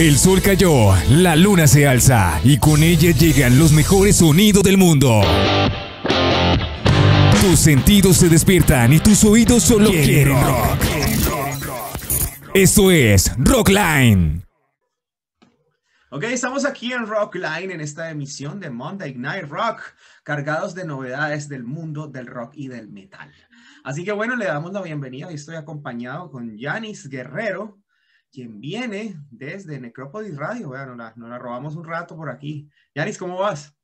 El sol cayó, la luna se alza y con ella llegan los mejores sonidos del mundo. Tus sentidos se despiertan y tus oídos solo quieren, rock. Esto es Rockline. Ok, estamos aquí en Rockline en esta emisión de Monday Night Rock, cargados de novedades del mundo del rock y del metal. Así que bueno, le damos la bienvenida y estoy acompañado con Yanis Guerrero, quien viene desde Necrópolis Radio. Bueno, nos la, robamos un rato por aquí. Yanis, ¿cómo vas?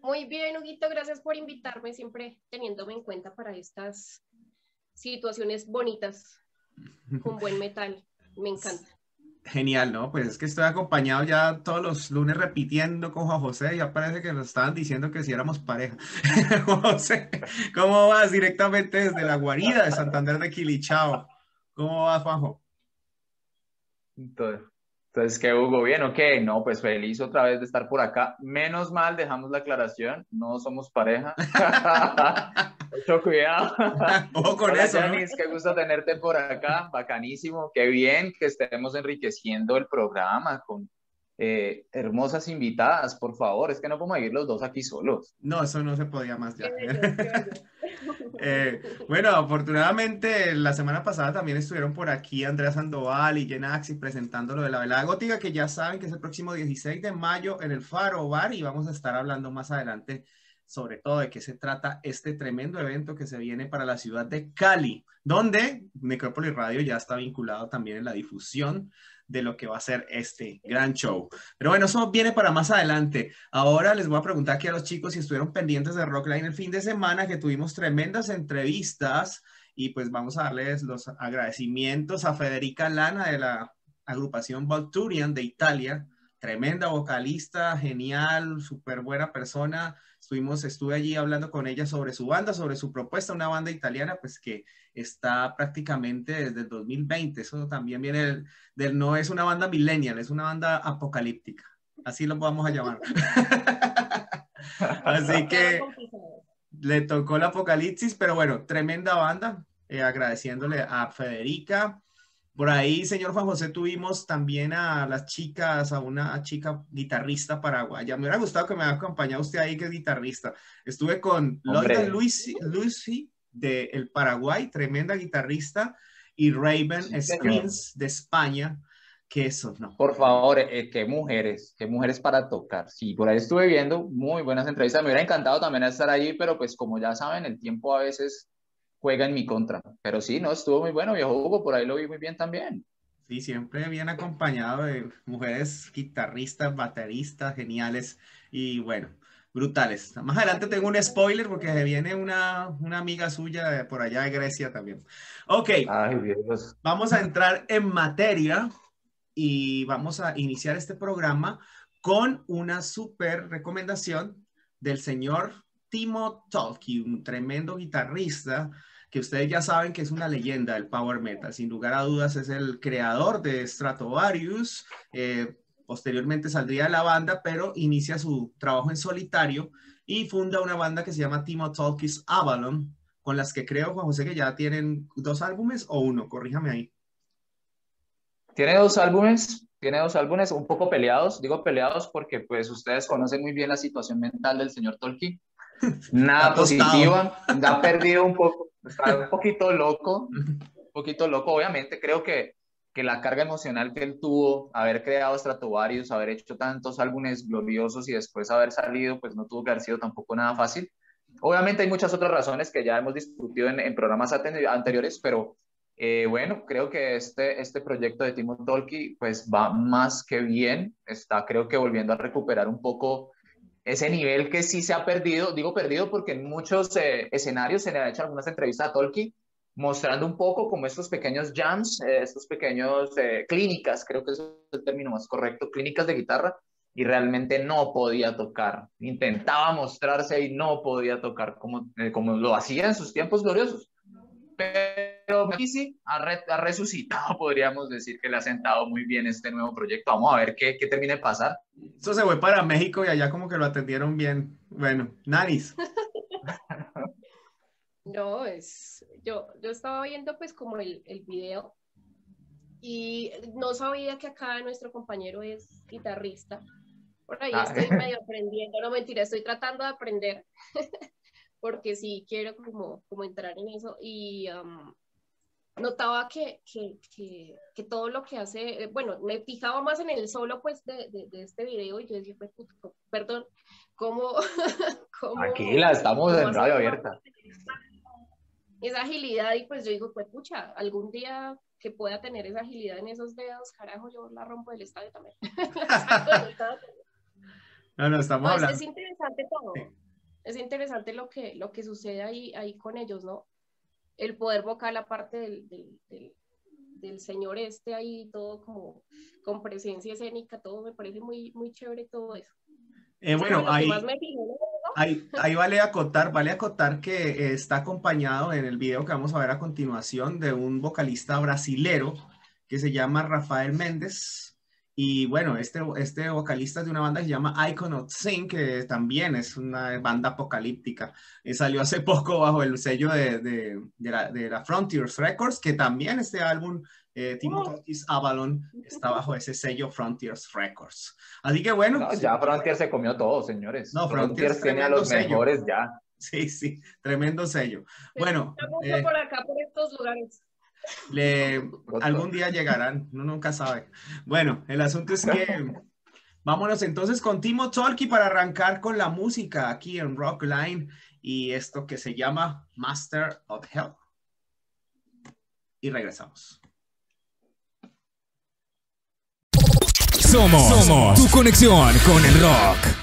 Muy bien, Huguito, gracias por invitarme, siempre teniéndome en cuenta para estas situaciones bonitas con buen metal. Me encanta. Genial, ¿no? Pues es que estoy acompañado ya todos los lunes repitiendo con Juan José, ya parece que nos estaban diciendo que si éramos pareja. Juan José, ¿cómo vas directamente desde la guarida de Santander de Quilichao? ¿Cómo vas, Juanjo? Entonces, ¿qué Hugo? ¿Bien o qué? No, pues feliz otra vez de estar por acá. Menos mal, dejamos la aclaración, no somos pareja. Mucho cuidado. Ojo con eso. qué gusto tenerte por acá, bacanísimo. Qué bien que estemos enriqueciendo el programa con eh, hermosas invitadas, por favor. Es que no podemos ir los dos aquí solos. No, eso no se podía más ya. Eh, bueno, afortunadamente la semana pasada también estuvieron por aquí Andrea Sandoval y Jenna Axis presentando lo de la velada gótica, que ya saben que es el próximo 16 de mayo en el Faro Bar y vamos a estar hablando más adelante sobre todo de qué se trata este tremendo evento que se viene para la ciudad de Cali, donde Necrópolis Radio ya está vinculado también en la difusión de lo que va a ser este gran show. Pero bueno, eso viene para más adelante. Ahora les voy a preguntar aquí a los chicos si estuvieron pendientes de Rockline el fin de semana, que tuvimos tremendas entrevistas y pues vamos a darles los agradecimientos a Federica Lana de la agrupación Volturian de Italia, tremenda vocalista, genial, súper buena persona. Estuvimos, estuve allí hablando con ella sobre su banda, sobre su propuesta, una banda italiana, pues que está prácticamente desde el 2020. Eso también viene del, no es una banda millennial, es una banda apocalíptica. Así lo vamos a llamar. Así que le tocó el apocalipsis, pero bueno, tremenda banda. Eh, agradeciéndole a Federica, por ahí, señor Juan José, tuvimos también a las chicas, a una chica guitarrista paraguaya. Me hubiera gustado que me haya acompañado usted ahí, que es guitarrista. Estuve con Loida Luisi, Lucy de el Paraguay, tremenda guitarrista, y Raven Skins de España, que eso, no. Por favor, eh, qué mujeres, qué mujeres para tocar. Sí, por ahí estuve viendo muy buenas entrevistas. Me hubiera encantado también estar ahí, pero pues como ya saben, el tiempo a veces juega en mi contra. Pero sí, no, estuvo muy bueno, viejo Hugo, por ahí lo vi muy bien también. Sí, siempre bien acompañado de mujeres guitarristas, bateristas, geniales y bueno, brutales. Más adelante tengo un spoiler porque se viene una, una amiga suya de por allá de Grecia también. Ok, vamos a entrar en materia y vamos a iniciar este programa con una súper recomendación del señor Timo Tolkien, un tremendo guitarrista que ustedes ya saben que es una leyenda del power metal. Sin lugar a dudas es el creador de Stratovarius. Eh, posteriormente saldría de la banda, pero inicia su trabajo en solitario y funda una banda que se llama Timo Tolkien's Avalon, con las que creo, Juan José, que ya tienen dos álbumes o uno, corríjame ahí. Tiene dos álbumes, tiene dos álbumes un poco peleados, digo peleados porque pues ustedes conocen muy bien la situación mental del señor Tolkien nada positiva, ha perdido un poco, está un poquito loco, un poquito loco, obviamente, creo que, que la carga emocional que él tuvo, haber creado Stratovarius, haber hecho tantos álbumes gloriosos y después haber salido, pues no tuvo que haber sido tampoco nada fácil. Obviamente hay muchas otras razones que ya hemos discutido en, en programas anteriores, pero eh, bueno, creo que este, este proyecto de Timo Tolki pues va más que bien, está creo que volviendo a recuperar un poco ese nivel que sí se ha perdido, digo perdido porque en muchos eh, escenarios se le ha hecho algunas entrevistas a Tolkien mostrando un poco como estos pequeños jams, eh, estos pequeños eh, clínicas, creo que es el término más correcto, clínicas de guitarra, y realmente no podía tocar. Intentaba mostrarse y no podía tocar como, como lo hacía en sus tiempos gloriosos. Pero sí, ha, ha, resucitado, podríamos decir que le ha sentado muy bien este nuevo proyecto. Vamos a ver qué, qué termina de pasar. Eso se fue para México y allá como que lo atendieron bien. Bueno, Naris. No, es, yo, yo estaba viendo pues como el, el video y no sabía que acá nuestro compañero es guitarrista. Por ahí ah. estoy medio aprendiendo, no mentira, estoy tratando de aprender, porque sí quiero como, como entrar en eso. Y um, notaba que, que, que, que, todo lo que hace, eh, bueno, me fijaba más en el solo pues de, de, este video y yo decía, pues, perdón, ¿cómo, cómo Aquí la estamos en radio abierta. Esa agilidad y pues yo digo, pues pucha, algún día que pueda tener esa agilidad en esos dedos, carajo, yo la rompo del estadio también. no, no, estamos hablando. Es interesante todo. Es interesante lo que, lo que sucede ahí, ahí con ellos, ¿no? El poder vocal aparte del, del, del, señor este ahí, todo como con presencia escénica, todo me parece muy, muy chévere todo eso. Eh, bueno, ahí, ahí, vale acotar, vale acotar que está acompañado en el video que vamos a ver a continuación de un vocalista brasilero que se llama Rafael Méndez. Y bueno, este, este vocalista es de una banda que se llama Icon of Sin, que también es una banda apocalíptica. Y salió hace poco bajo el sello de, de, de, la, de la Frontiers Records, que también este álbum eh, Timothy Avalon está bajo ese sello Frontiers Records. Así que bueno. ya Frontiers se comió todo, señores. No, Frontiers, tiene a los mejores ya. Sí, sí, tremendo sello. Bueno. Eh, por acá, por estos lugares. Le, algún día llegarán, uno nunca sabe. Bueno, el asunto es que vámonos entonces con Timo Tolki para arrancar con la música aquí en Rockline y esto que se llama Master of Hell. Y regresamos. Somos, Somos tu conexión con el rock.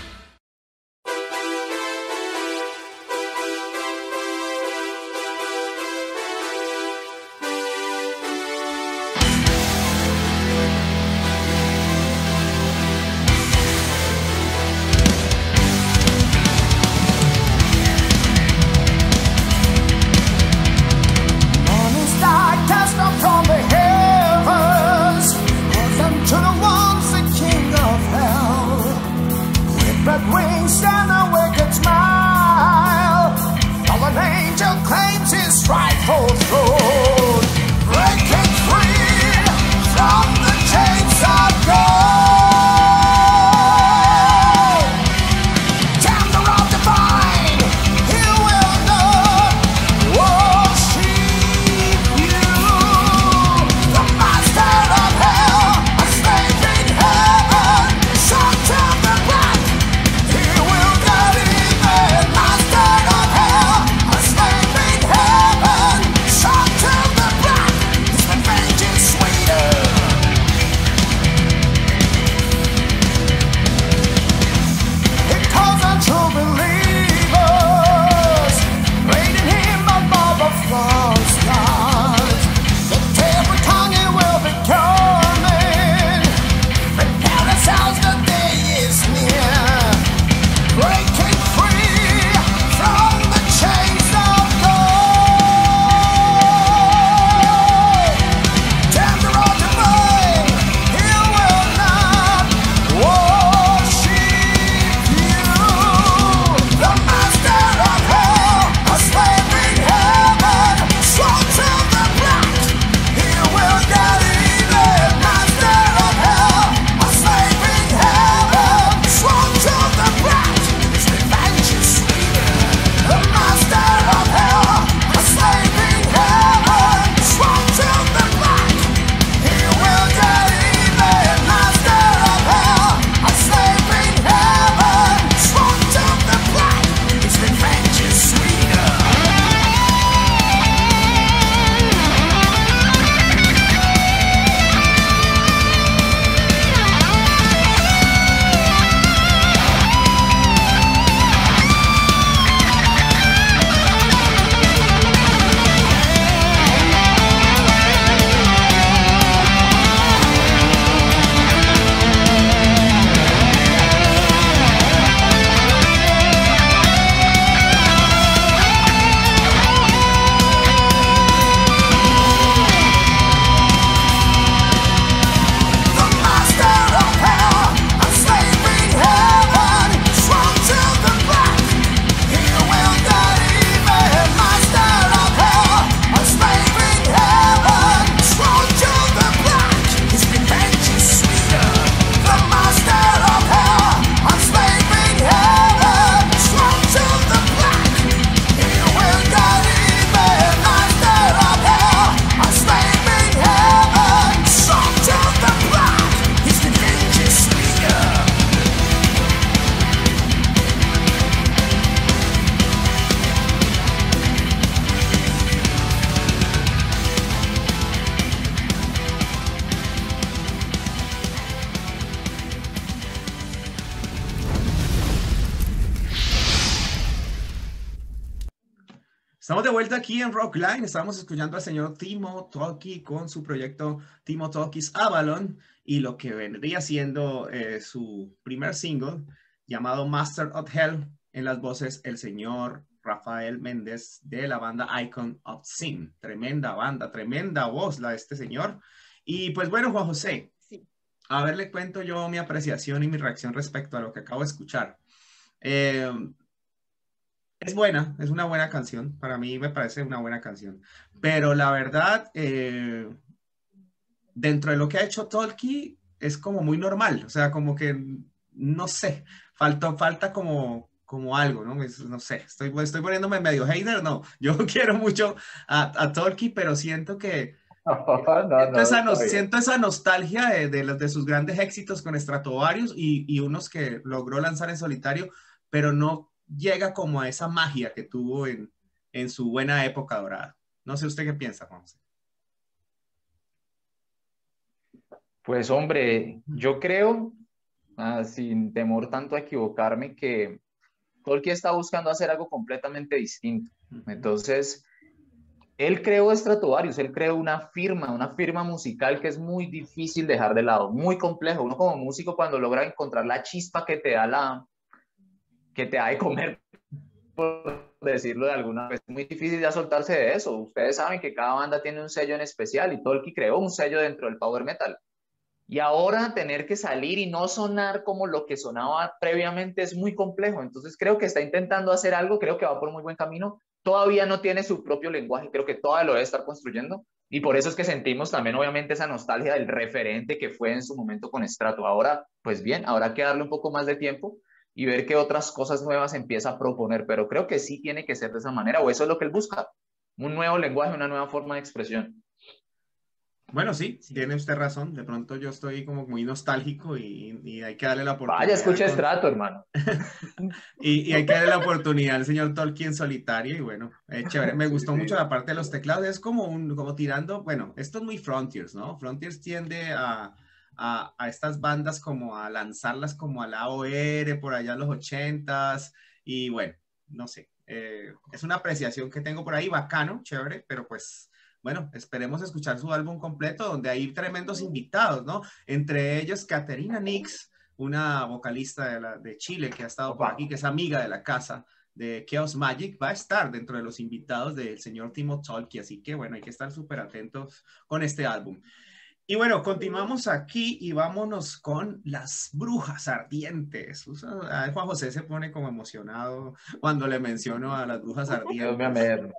En Rockline. Estamos escuchando al señor Timo Tolki con su proyecto Timo Tolki's Avalon y lo que vendría siendo eh, su primer single llamado Master of Hell en las voces el señor Rafael Méndez de la banda Icon of Sin. Tremenda banda, tremenda voz la de este señor. Y pues bueno, Juan José, a ver, le cuento yo mi apreciación y mi reacción respecto a lo que acabo de escuchar. Eh, es buena, es una buena canción. Para mí me parece una buena canción. Pero la verdad, eh, dentro de lo que ha hecho Tolkien, es como muy normal. O sea, como que, no sé, falta, falta como, como algo, ¿no? no sé, estoy, estoy poniéndome medio hater, no. Yo quiero mucho a, a Tolkien, pero siento que... siento, esa, nostalgia de, de, de, sus grandes éxitos con Stratovarius y, y unos que logró lanzar en solitario, pero no llega como a esa magia que tuvo en, en su buena época dorada. No sé usted qué piensa, Juan Pues hombre, yo creo, ah, sin temor tanto a equivocarme, que Tolkien está buscando hacer algo completamente distinto. Entonces, él creó Stratovarius, él creó una firma, una firma musical que es muy difícil dejar de lado, muy complejo. Uno como músico cuando logra encontrar la chispa que te da la, que te ha de comer, por decirlo de alguna vez. Es muy difícil ya soltarse de eso. Ustedes saben que cada banda tiene un sello en especial y Tolkien creó un sello dentro del power metal. Y ahora tener que salir y no sonar como lo que sonaba previamente es muy complejo. Entonces creo que está intentando hacer algo, creo que va por muy buen camino. Todavía no tiene su propio lenguaje, creo que todavía lo debe estar construyendo. Y por eso es que sentimos también obviamente esa nostalgia del referente que fue en su momento con Strato. Ahora, pues bien, habrá que darle un poco más de tiempo y ver qué otras cosas nuevas empieza a proponer, pero creo que sí tiene que ser de esa manera, o eso es lo que él busca, un nuevo lenguaje, una nueva forma de expresión. Bueno, sí, tiene usted razón. De pronto yo estoy como muy nostálgico y, hay que darle la oportunidad. Vaya, escucha Estrato, hermano. y, hay que darle la oportunidad al señor Tolkien solitario y bueno, chévere. Me gustó mucho la parte de los teclados. Es como un, como tirando, bueno, esto es muy Frontiers, ¿no? Frontiers tiende a, a, estas bandas como a lanzarlas como a la OR por allá en los ochentas y bueno, no sé, eh, es una apreciación que tengo por ahí, bacano, chévere, pero pues bueno, esperemos escuchar su álbum completo donde hay tremendos invitados, ¿no? Entre ellos Caterina Nix, una vocalista de, la, de Chile que ha estado por aquí, que es amiga de la casa de Chaos Magic, va a estar dentro de los invitados del señor Timo Tolki, así que bueno, hay que estar súper atentos con este álbum. Y bueno, continuamos aquí y vámonos con las brujas ardientes. Juan José se pone como emocionado cuando le menciono a las brujas ardientes.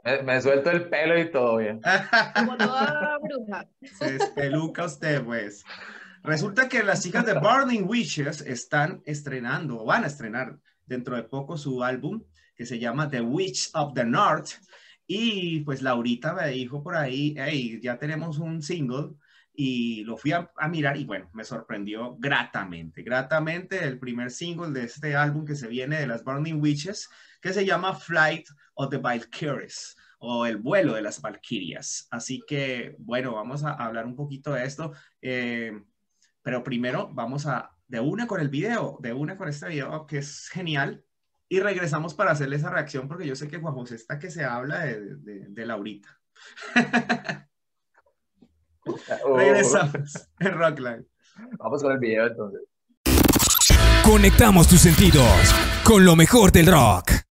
Me, me, suelto el pelo y todo bien. Como toda bruja. Se espeluca usted, pues. Resulta que las chicas de Burning Witches están estrenando, o van a estrenar dentro de poco su álbum que se llama The Witch of the North. Y pues Laurita me dijo por ahí, hey, ya tenemos un single y lo fui a, mirar y bueno, me sorprendió gratamente, gratamente el primer single de este álbum que se viene de las Burning Witches, que se llama Flight of the Valkyries o El vuelo de las Valkyrias. Así que bueno, vamos a hablar un poquito de esto, eh, pero primero vamos a de una con el video, de una con este video que es genial. Y regresamos para hacerle esa reacción porque yo sé que Juan José está que se habla de, de, de Laurita. Oh. Regresamos en Rockline. Vamos con el video entonces. Conectamos tus sentidos con lo mejor del rock.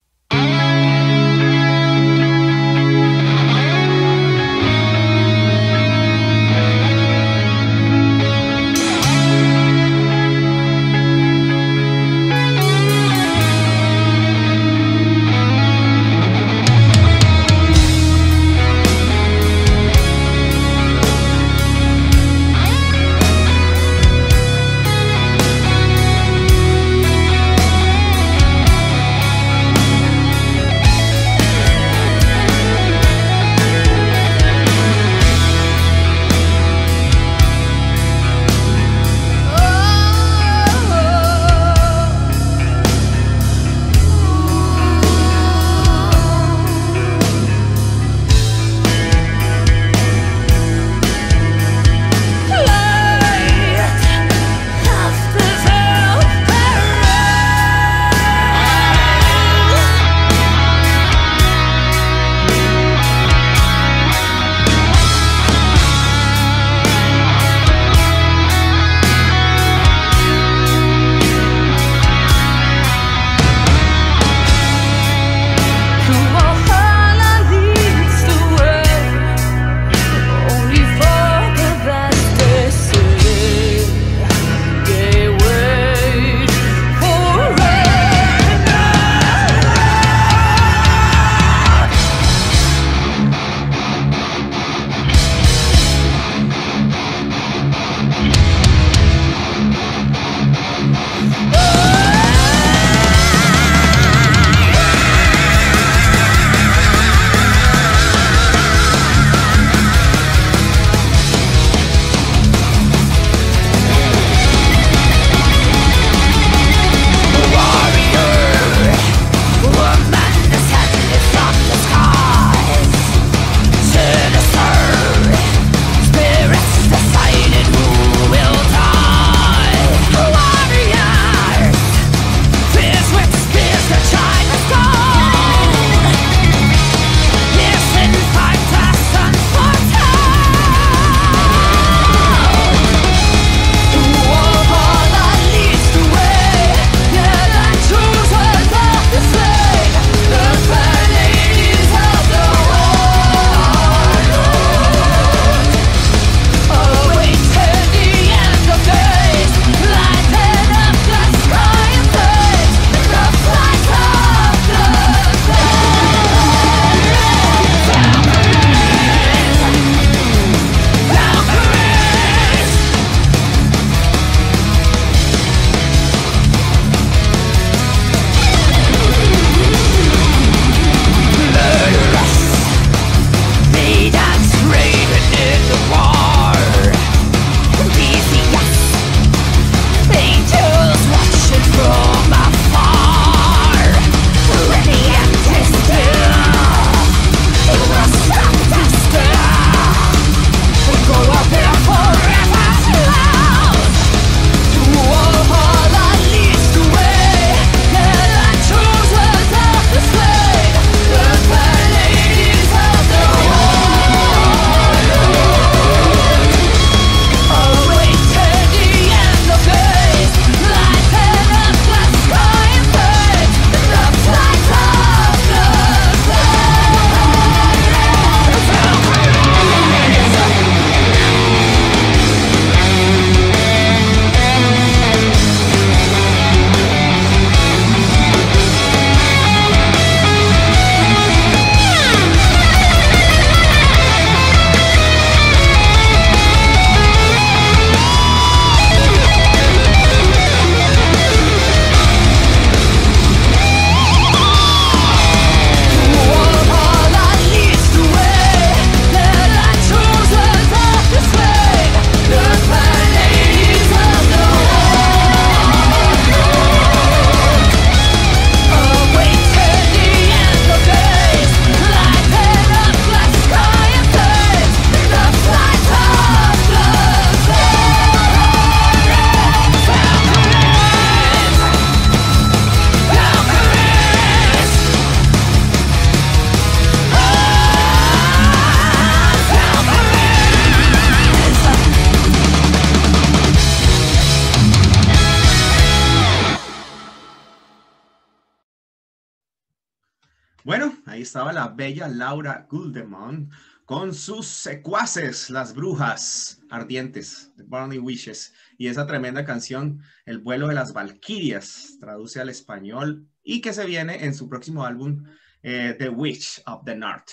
Estaba la bella Laura Guldemont con sus secuaces, las brujas ardientes, de Burning Wishes, y esa tremenda canción, El vuelo de las Valquirias, traduce al español, y que se viene en su próximo álbum, eh, The Witch of the North.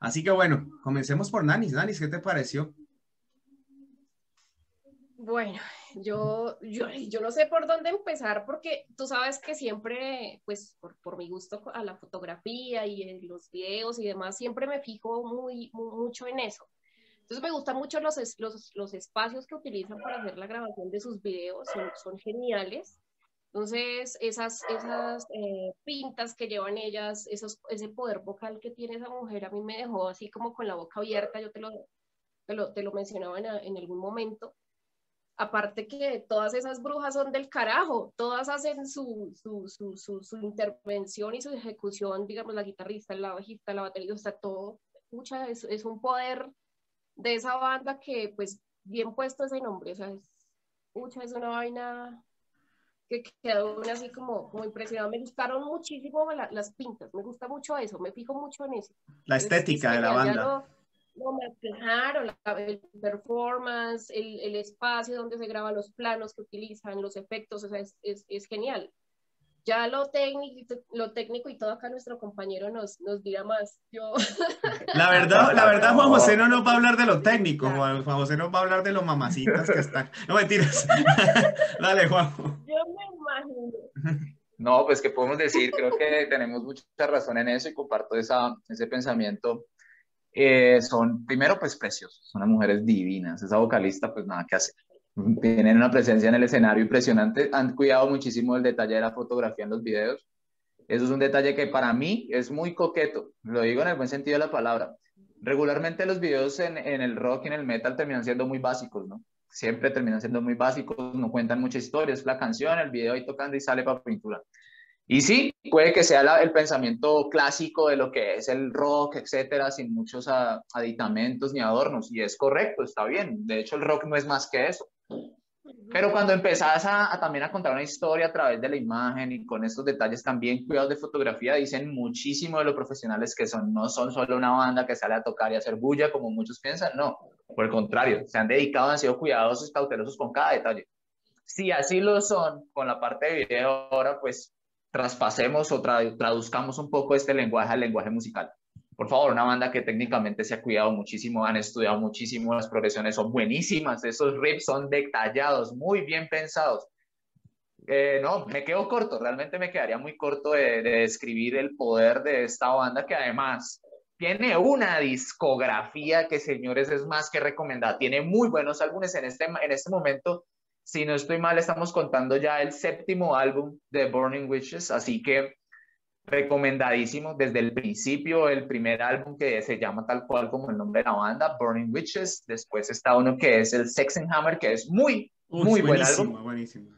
Así que bueno, comencemos por Nanis. Nanis, ¿qué te pareció? Bueno, yo, yo, yo, no sé por dónde empezar porque tú sabes que siempre, pues por, por mi gusto a la fotografía y en los videos y demás, siempre me fijo muy, mucho en eso. Entonces me gustan mucho los, los, los, espacios que utilizan para hacer la grabación de sus videos, son, geniales. Entonces, esas, esas eh, pintas que llevan ellas, esos, ese poder vocal que tiene esa mujer, a mí me dejó así como con la boca abierta, yo te lo, te lo, te lo mencionaba en, en algún momento aparte que todas esas brujas son del carajo, todas hacen su, su, su, su, intervención y su ejecución, digamos, la guitarrista, la bajista, la baterista, todo, mucha, es, es, un poder de esa banda que, pues, bien puesto ese nombre, o sea, es, mucha, es una vaina que quedó así como, como impresionada. Me gustaron muchísimo las pintas, me gusta mucho eso, me fijo mucho en eso. La estética de la banda lo manejaron, el performance, el, el, espacio donde se graban los planos que utilizan, los efectos, o sea, es, es, es, genial. Ya lo técnico, lo técnico y todo acá nuestro compañero nos, nos dirá más. Yo... La verdad, la verdad, Juan José no nos va a hablar de lo técnico, Juan, José nos va a hablar de los mamacitas que están. No mentiras. Dale, Juan. Yo me imagino. No, pues que podemos decir, creo que tenemos mucha razón en eso y comparto esa, ese pensamiento eh, son, primero, pues preciosos, son unas mujeres divinas. Esa vocalista, pues nada que hacer. Tienen una presencia en el escenario impresionante. Han cuidado muchísimo el detalle de la fotografía en los videos. Eso es un detalle que para mí es muy coqueto. Lo digo en el buen sentido de la palabra. Regularmente los videos en, en el rock y en el metal terminan siendo muy básicos, ¿no? Siempre terminan siendo muy básicos, no cuentan muchas historias. La canción, el video ahí tocando y sale para pintura. Y sí, puede que sea el pensamiento clásico de lo que es el rock, etcétera, sin muchos aditamentos ni adornos. Y es correcto, está bien. De hecho, el rock no es más que eso. Pero cuando empezás a, también a contar una historia a través de la imagen y con estos detalles también cuidados de fotografía, dicen muchísimo de lo profesionales que son. No son solo una banda que sale a tocar y hacer bulla como muchos piensan, no. Por el contrario, se han dedicado, han sido cuidadosos, cautelosos con cada detalle. Si así lo son con la parte de video ahora, pues traspasemos o traduzcamos un poco este lenguaje al lenguaje musical. Por favor, una banda que técnicamente se ha cuidado muchísimo, han estudiado muchísimo, las progresiones son buenísimas, esos riffs son detallados, muy bien pensados. Eh, no, me quedo corto, realmente me quedaría muy corto de, describir el poder de esta banda que además tiene una discografía que, señores, es más que recomendada. Tiene muy buenos álbumes en este, en este momento si no estoy mal, estamos contando ya el séptimo álbum de Burning Witches, así que recomendadísimo desde el principio, el primer álbum que se llama tal cual como el nombre de la banda, Burning Witches, después está uno que es el Hammer, que es muy, muy buen álbum. Buenísimo.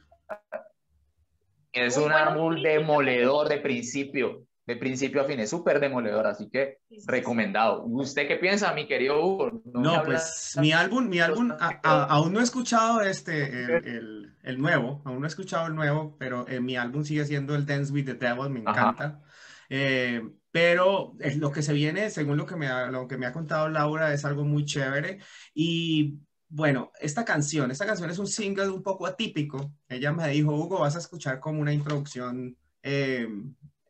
Es un álbum demoledor de principio, de principio a fin, es súper demoledor, así que recomendado. ¿Usted qué piensa, mi querido Hugo? No, pues mi álbum, mi álbum, aún no he escuchado este, el, el, nuevo, aún no he escuchado el nuevo, pero eh, mi álbum sigue siendo el Dance with the Devil, me encanta. Eh, pero lo que se viene, según lo que, me ha, lo que me ha contado Laura, es algo muy chévere. Y bueno, esta canción, esta canción es un single un poco atípico. Ella me dijo, Hugo, vas a escuchar como una introducción eh,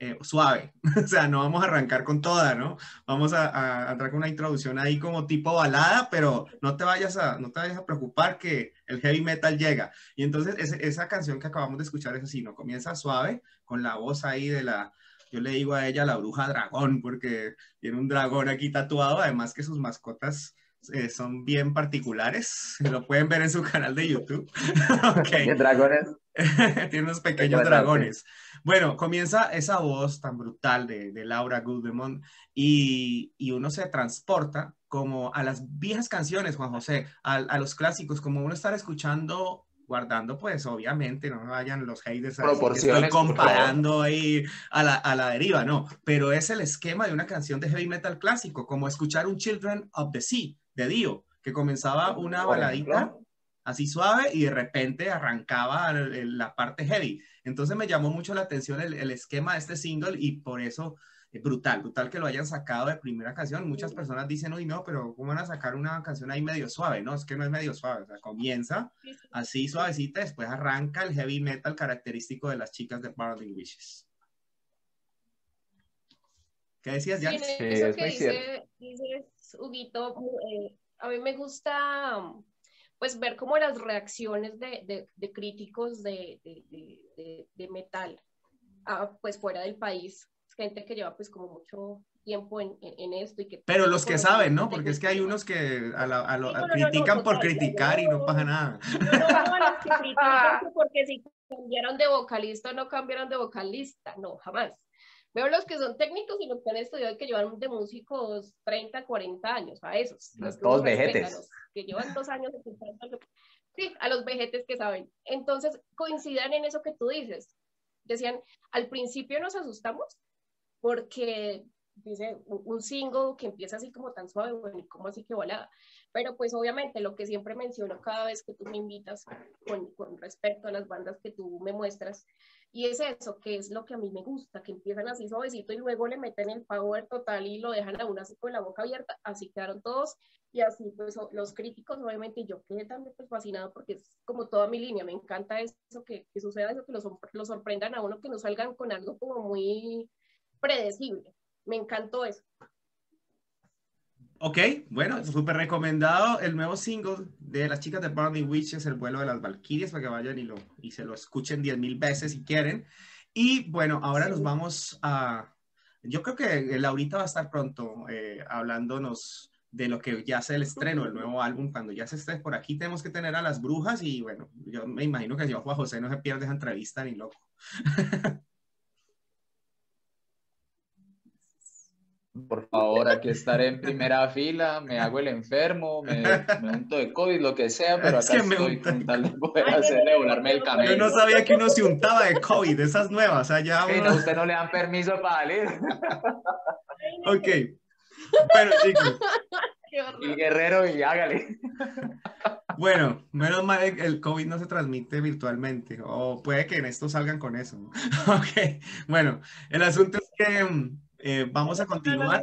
eh, suave, o sea, no vamos a arrancar con toda, ¿no? Vamos a, a, entrar con una introducción ahí como tipo balada, pero no te vayas a, no te vayas a preocupar que el heavy metal llega. Y entonces esa canción que acabamos de escuchar es así, ¿no? Comienza suave, con la voz ahí de la, yo le digo a ella la bruja dragón, porque tiene un dragón aquí tatuado, además que sus mascotas eh, son bien particulares, lo pueden ver en su canal de YouTube. okay. dragones? Tiene unos pequeños dragones. Bueno, comienza esa voz tan brutal de, de Laura Goodemont y, y, uno se transporta como a las viejas canciones, Juan José, a, a, los clásicos, como uno estar escuchando, guardando, pues obviamente, no vayan los haters a estoy comparando ahí a la, a la deriva, no, pero es el esquema de una canción de heavy metal clásico, como escuchar un Children of the Sea de Dio, que comenzaba una baladita así suave y de repente arrancaba la parte heavy. Entonces me llamó mucho la atención el, esquema de este single y por eso brutal, brutal que lo hayan sacado de primera canción. Muchas personas dicen, uy, no, pero ¿cómo van a sacar una canción ahí medio suave? No, es que no es medio suave, o sea, comienza así suavecita, después arranca el heavy metal característico de las chicas de Burning Wishes. ¿Qué decías, ya? Sí, eso que dice, dices, Huguito, eh, a mí me gusta pues ver como las reacciones de, de, críticos de, de, metal ah, pues fuera del país, gente que lleva pues como mucho tiempo en, en, esto. Y que Pero los que saben, ¿no? Porque es que hay unos que a, a critican por criticar y no pasa nada. No, no, que critican porque si cambiaron de vocalista o no cambiaron de vocalista, no, jamás. Veo los que son técnicos y los que han estudiado y que llevan de músicos 30, 40 años, a esos. Los todos vejetes. que llevan dos años. Sí, a los vejetes que saben. Entonces, coincidan en eso que tú dices. Decían, al principio nos asustamos porque dice un single que empieza así como tan suave, bueno, y como así que volada. Pero pues obviamente lo que siempre menciono cada vez que tú me invitas con, con respecto a las bandas que tú me muestras, y es eso, que es lo que a mí me gusta, que empiezan así suavecito y luego le meten el power total y lo dejan a una así con la boca abierta, así quedaron todos y así pues los críticos obviamente yo quedé también pues fascinado porque es como toda mi línea, me encanta eso, que, que suceda eso, que los, los sorprendan a uno, que no salgan con algo como muy predecible, me encantó eso. Ok, bueno, súper recomendado el nuevo single de las chicas de Burning Witches, El vuelo de las Valquirias, para que vayan y, lo, y se lo escuchen 10.000 veces si quieren. Y bueno, ahora nos vamos a... Yo creo que Laurita va a estar pronto eh, hablándonos de lo que ya sea el estreno del nuevo álbum. Cuando ya se esté por aquí, tenemos que tener a las brujas y bueno, yo me imagino que si Juan José no se pierde esa entrevista ni loco. por favor, aquí estaré en primera fila, me hago el enfermo, me, me unto de COVID, lo que sea, pero acá estoy con tal de poder hacerle volarme el camino. Yo no sabía que uno se untaba de COVID, esas nuevas, allá. Sí, no, usted no le dan permiso para salir. ok. Bueno, chicos. Y guerrero, y hágale. Bueno, menos mal el COVID no se transmite virtualmente, o puede que en esto salgan con eso. ok, bueno, el asunto es que eh, vamos a continuar.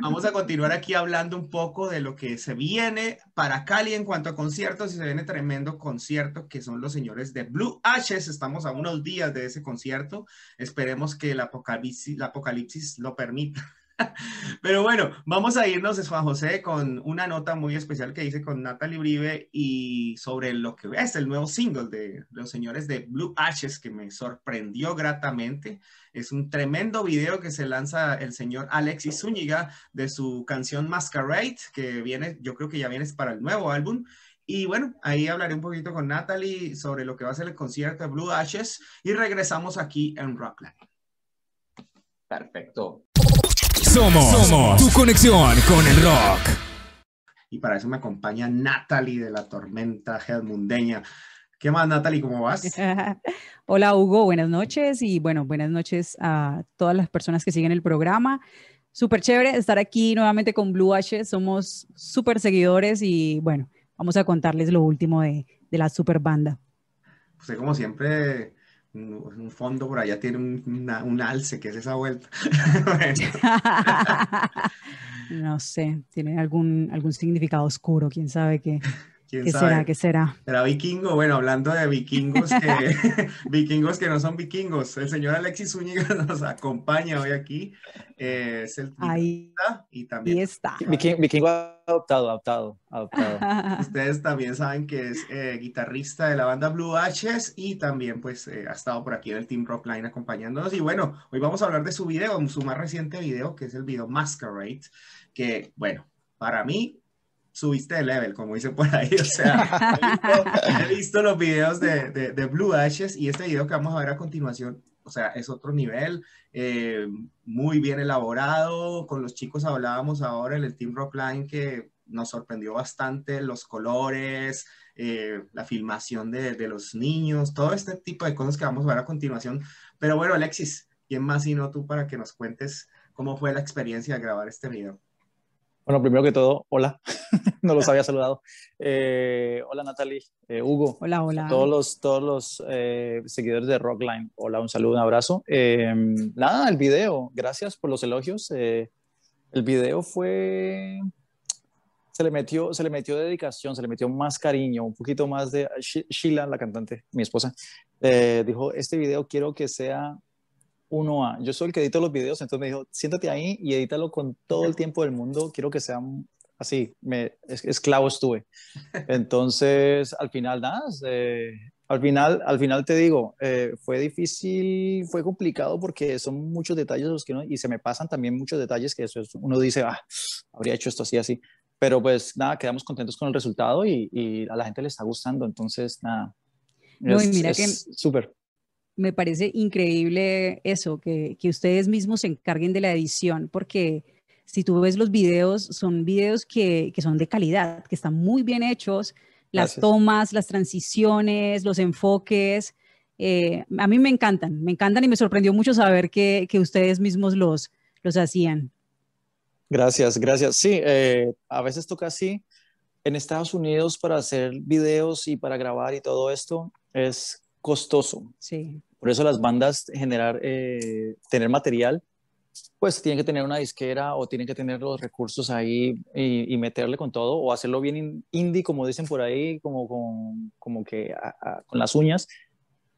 Vamos a continuar aquí hablando un poco de lo que se viene para Cali en cuanto a conciertos y se viene tremendo concierto que son los señores de Blue Ashes. Estamos a unos días de ese concierto. Esperemos que el apocalipsis, el apocalipsis lo permita. Pero bueno, vamos a irnos, Juan José, con una nota muy especial que hice con Natalie Uribe y sobre lo que es el nuevo single de los señores de Blue Ashes que me sorprendió gratamente. Es un tremendo video que se lanza el señor Alexis Zúñiga de su canción Masquerade, que viene, yo creo que ya viene para el nuevo álbum. Y bueno, ahí hablaré un poquito con Natalie sobre lo que va a ser el concierto de Blue Ashes y regresamos aquí en Rockland. Perfecto. Somos, tu conexión con el rock. Y para eso me acompaña Natalie de la Tormenta Helmundeña. ¿Qué más, Natalie? ¿Cómo vas? Hola, Hugo. Buenas noches. Y bueno, buenas noches a todas las personas que siguen el programa. Súper chévere estar aquí nuevamente con Blue Ashes. Somos súper seguidores y bueno, vamos a contarles lo último de, de la super banda. Pues como siempre, un fondo por allá tiene un, alce, que es esa vuelta? no sé, tiene algún, algún significado oscuro, quién sabe qué. ¿Qué será? ¿Qué será? Era vikingo. Bueno, hablando de vikingos que, vikingos que no son vikingos, el señor Alexis Zúñiga nos acompaña hoy aquí. Eh, es el Ahí y también. está. Vikingo, adoptado, adoptado, adoptado. Ustedes también saben que es eh, guitarrista de la banda Blue Ashes y también pues eh, ha estado por aquí en el Team Rockline acompañándonos. Y bueno, hoy vamos a hablar de su video, su más reciente video, que es el video Masquerade, que bueno, para mí subiste de level, como dice por ahí. O sea, he visto, los videos de, de, Blue Ashes y este video que vamos a ver a continuación, o sea, es otro nivel, eh, muy bien elaborado. Con los chicos hablábamos ahora en el Team Rockline que nos sorprendió bastante los colores, eh, la filmación de, de, los niños, todo este tipo de cosas que vamos a ver a continuación. Pero bueno, Alexis, ¿quién más sino tú para que nos cuentes cómo fue la experiencia de grabar este video? Bueno, primero que todo, hola, no los había saludado. Eh, hola Natalie, eh, Hugo. Hola, hola. Todos los, todos los eh, seguidores de Rockline, hola, un saludo, un abrazo. nada, el video, gracias por los elogios. el video fue, se le, metió, se le metió dedicación, se le metió más cariño, un poquito más de... Sheila, la cantante, mi esposa, dijo, este video quiero que sea uno a. Yo soy el que edito los videos, entonces me dijo, siéntate ahí y edítalo con todo el tiempo del mundo. Quiero que sea así, me, esclavo estuve. Entonces, al final, nada, eh, al, final, al final te digo, eh, fue difícil, fue complicado porque son muchos detalles los que no, y se me pasan también muchos detalles que eso uno dice, ah, habría hecho esto así, así. Pero pues nada, quedamos contentos con el resultado y, y a la gente le está gustando. Entonces, nada. No, mira que súper me parece increíble eso, que, ustedes mismos se encarguen de la edición, porque si tú ves los videos, son videos que, son de calidad, que están muy bien hechos, las tomas, las transiciones, los enfoques. Eh, a mí me encantan, me encantan y me sorprendió mucho saber que, ustedes mismos los, los hacían. Gracias, gracias. Sí, eh, a veces toca así. En Estados Unidos para hacer videos y para grabar y todo esto es costoso. Sí. Por eso las bandas generar, eh, tener material, pues tienen que tener una disquera o tienen que tener los recursos ahí y, meterle con todo o hacerlo bien indie, como dicen por ahí, como, con, como que con las uñas.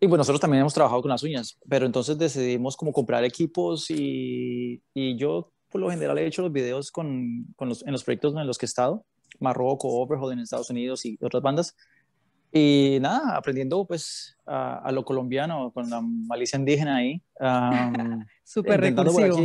Y bueno, nosotros también hemos trabajado con las uñas, pero entonces decidimos como comprar equipos y, yo por lo general he hecho los videos con, con los, en los proyectos en los que he estado, Marroco, Overhaul en Estados Unidos y otras bandas. Y nada, aprendiendo pues a, lo colombiano con la malicia indígena ahí. Súper recursivo.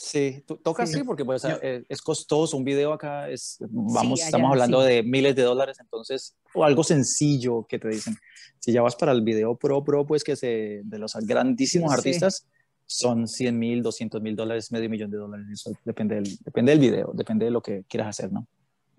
Sí, toca así porque pues, eh, es, costoso. Un video acá es, vamos, estamos hablando de miles de dólares, entonces, o algo sencillo que te dicen. Si ya vas para el video pro, pro, pues que se, de los grandísimos artistas, son 100 mil, 200 mil dólares, medio millón de dólares. Eso depende del, depende del video, depende de lo que quieras hacer, ¿no?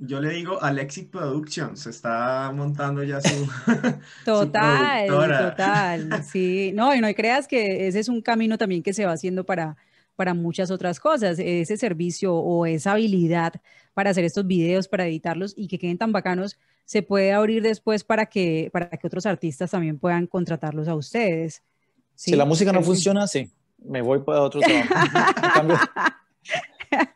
Yo le digo Alexis Productions, está montando ya su. Total, total. Sí, no, y no creas que ese es un camino también que se va haciendo para, para muchas otras cosas. Ese servicio o esa habilidad para hacer estos videos, para editarlos y que queden tan bacanos, se puede abrir después para que, para que otros artistas también puedan contratarlos a ustedes. Si la música no funciona, sí, me voy para otro trabajo.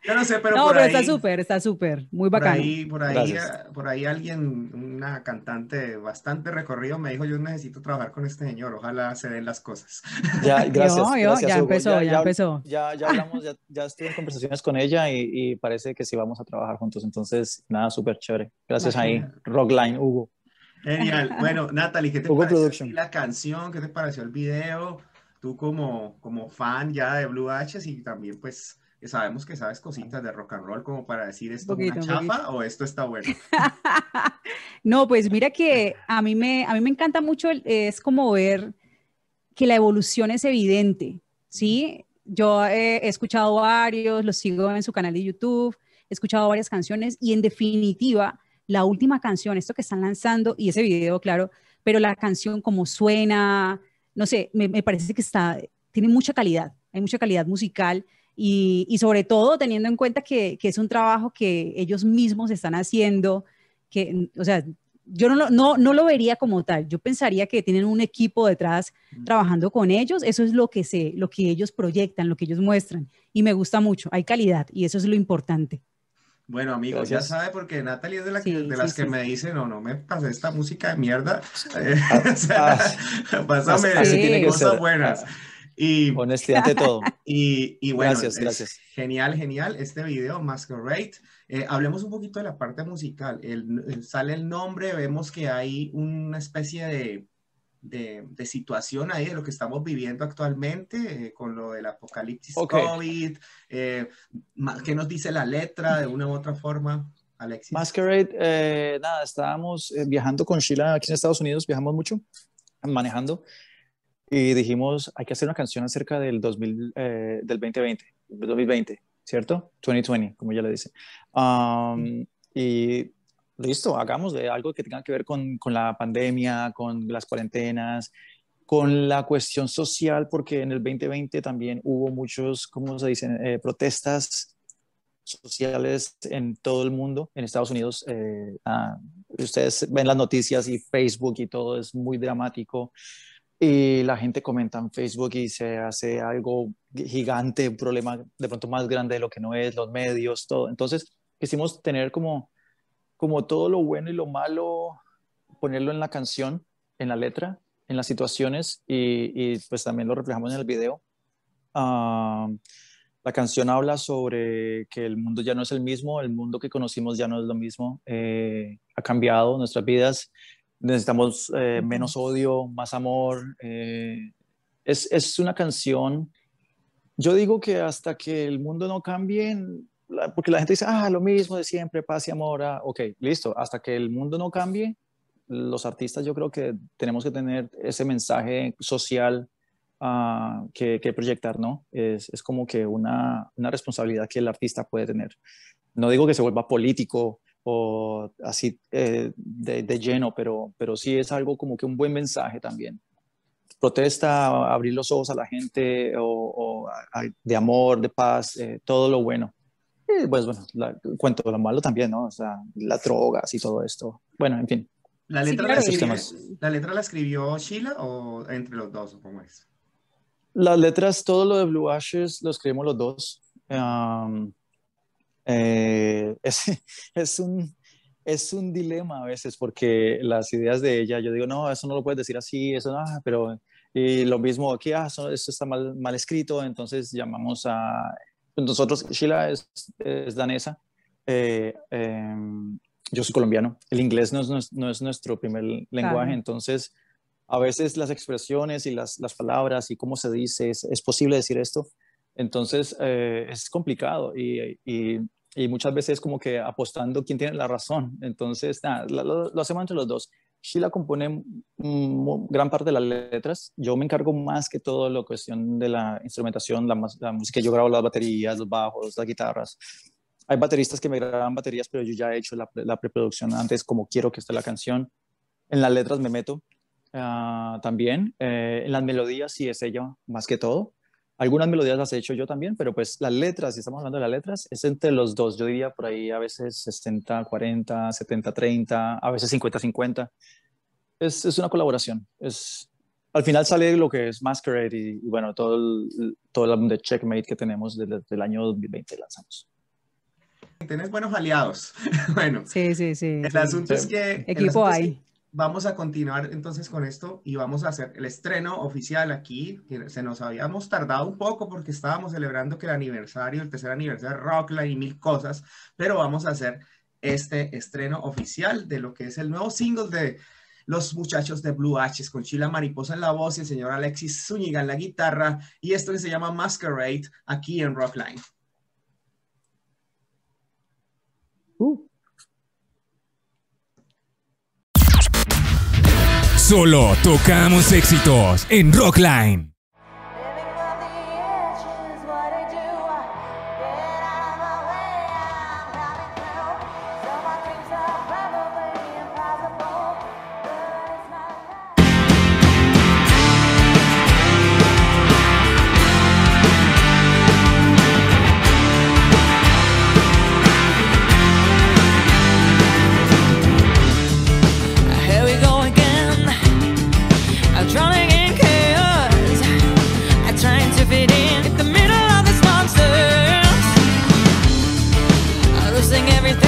Yo no sé, pero no, pero está súper, está súper, muy bacán. Por ahí, por ahí, alguien, una cantante bastante recorrido, me dijo, yo necesito trabajar con este señor, ojalá se den las cosas. Ya, gracias. ya empezó, ya, empezó. Ya, ya hablamos, ya, ya, estuve en conversaciones con ella y, parece que sí vamos a trabajar juntos, entonces, nada, súper chévere. Gracias ahí, Rockline, Hugo. Genial. Bueno, Natalie, ¿qué te Hugo pareció la canción? ¿Qué te pareció el video? Tú como, como fan ya de Blue H y también pues sabemos que sabes cositas de rock and roll como para decir esto es una chafa o esto está bueno. no, pues mira que a mí me, a mí me encanta mucho, es como ver que la evolución es evidente, ¿sí? Yo he, escuchado varios, los sigo en su canal de YouTube, he escuchado varias canciones y en definitiva, la última canción, esto que están lanzando y ese video, claro, pero la canción como suena, no sé, me, me parece que está, tiene mucha calidad, hay mucha calidad musical y, sobre todo teniendo en cuenta que, es un trabajo que ellos mismos están haciendo, que, o sea, yo no, no, no, lo vería como tal, yo pensaría que tienen un equipo detrás trabajando con ellos, eso es lo que sé, lo que ellos proyectan, lo que ellos muestran, y me gusta mucho, hay calidad, y eso es lo importante. Bueno, amigos, ya sabe porque Natalie es de, la de las que me dice, no, no me pase esta música de mierda, pásame cosas buenas. Y, Honestidad de todo. Y, y bueno, gracias, gracias. genial, genial este video, Masquerade. Eh, hablemos un poquito de la parte musical. El, sale el nombre, vemos que hay una especie de, de, situación ahí de lo que estamos viviendo actualmente eh, con lo del apocalipsis COVID. Eh, ¿Qué nos dice la letra de una u otra forma? Alexis. Masquerade, nada, estábamos viajando con Sheila aquí en Estados Unidos, viajamos mucho, manejando, y dijimos, hay que hacer una canción acerca del, 2000, eh, del 2020, 2020, ¿cierto? 2020, como ya le dice. y listo, hagamos de algo que tenga que ver con, con, la pandemia, con las cuarentenas, con la cuestión social, porque en el 2020 también hubo muchos, ¿cómo se dicen?, eh, protestas sociales en todo el mundo. En Estados Unidos, eh, ah, ustedes ven las noticias y Facebook y todo es muy dramático. Y la gente comenta en Facebook y se hace algo gigante, un problema de pronto más grande de lo que no es, los medios, todo. Entonces, quisimos tener como, como todo lo bueno y lo malo, ponerlo en la canción, en la letra, en las situaciones y, y pues también lo reflejamos en el video. Ah, la canción habla sobre que el mundo ya no es el mismo, el mundo que conocimos ya no es lo mismo, eh, ha cambiado nuestras vidas, necesitamos eh, menos odio, más amor. Eh, es, es, una canción, yo digo que hasta que el mundo no cambie, porque la gente dice, ah, lo mismo de siempre, paz y amor, ah, ok, listo, hasta que el mundo no cambie, los artistas yo creo que tenemos que tener ese mensaje social que, proyectar, ¿no? Es, es como que una, una, responsabilidad que el artista puede tener. No digo que se vuelva político o así eh, de, de, lleno, pero, pero sí es algo como que un buen mensaje también. Protesta, abrir los ojos a la gente o, de amor, de paz, eh, todo lo bueno. pues bueno, la, cuento lo malo también, ¿no? O sea, las drogas y todo esto. Bueno, en fin. ¿La letra, la, escribió, ¿La letra la escribió Sheila o entre los dos? ¿Cómo es? Las letras, todo lo de Blue Ashes lo escribimos los dos. Eh, es, es, un, es un dilema a veces porque las ideas de ella, yo digo, no, eso no lo puedes decir así, eso no, pero y lo mismo aquí, ah, eso, está mal, mal, escrito, entonces llamamos a, nosotros, Sheila es, es danesa, eh, em, yo soy colombiano, el inglés no es, no es nuestro primer lenguaje, entonces a veces las expresiones y las, las palabras y cómo se dice, es, es posible decir esto. Entonces eh, es complicado y, y, muchas veces como que apostando quién tiene la razón. Entonces, nada, lo, hacemos entre los dos. Sheila compone gran parte de las letras. Yo me encargo más que todo la cuestión de la instrumentación, la, la música. Yo grabo las baterías, los bajos, las guitarras. Hay bateristas que me graban baterías, pero yo ya he hecho la, la preproducción antes, como quiero que esté la canción. En las letras me meto, Ah, también. Eh, en las melodías sí es ella más que todo. Algunas melodías las he hecho yo también, pero pues las letras, si estamos hablando de las letras, es entre los dos. Yo diría por ahí a veces 60, 40, 70, 30, a veces 50, 50. Es, es una colaboración. Es, al final sale lo que es Masquerade y, bueno, todo el, todo el álbum de Checkmate que tenemos desde, el año 2020 lanzamos. Tienes buenos aliados. bueno, sí, sí, sí. El asunto es que... Equipo hay vamos a continuar entonces con esto y vamos a hacer el estreno oficial aquí, se nos habíamos tardado un poco porque estábamos celebrando que el aniversario, el tercer aniversario de Rockline y mil cosas, pero vamos a hacer este estreno oficial de lo que es el nuevo single de los muchachos de Blue Ashes con Chila Mariposa en la voz y el señor Alexis Zúñiga en la guitarra y esto que se llama Masquerade aquí en Rockline. Uh. Solo tocamos éxitos en Rockline. everything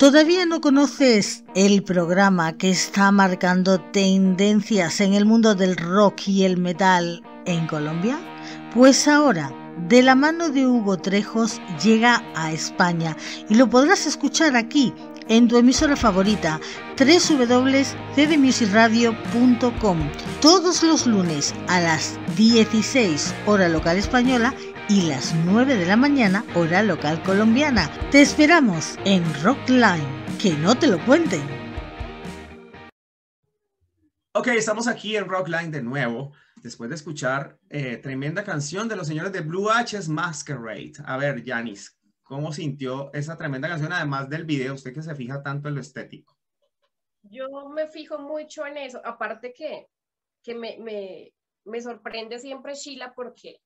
¿Todavía no conoces el programa que está marcando tendencias en el mundo del rock y el metal en Colombia? Pues ahora, de la mano de Hugo Trejos, llega a España y lo podrás escuchar aquí en tu emisora favorita www.cdmusicradio.com todos los lunes a las 16 hora local española y las 9 de la mañana, hora local colombiana. Te esperamos en Rockline, que no te lo cuenten. Ok, estamos aquí en Rockline de nuevo, después de escuchar eh, tremenda canción de los señores de Blue H's Masquerade. A ver, Janis, ¿cómo sintió esa tremenda canción, además del video? Usted que se fija tanto en lo estético. Yo me fijo mucho en eso, aparte que, que me, me, me sorprende siempre Sheila porque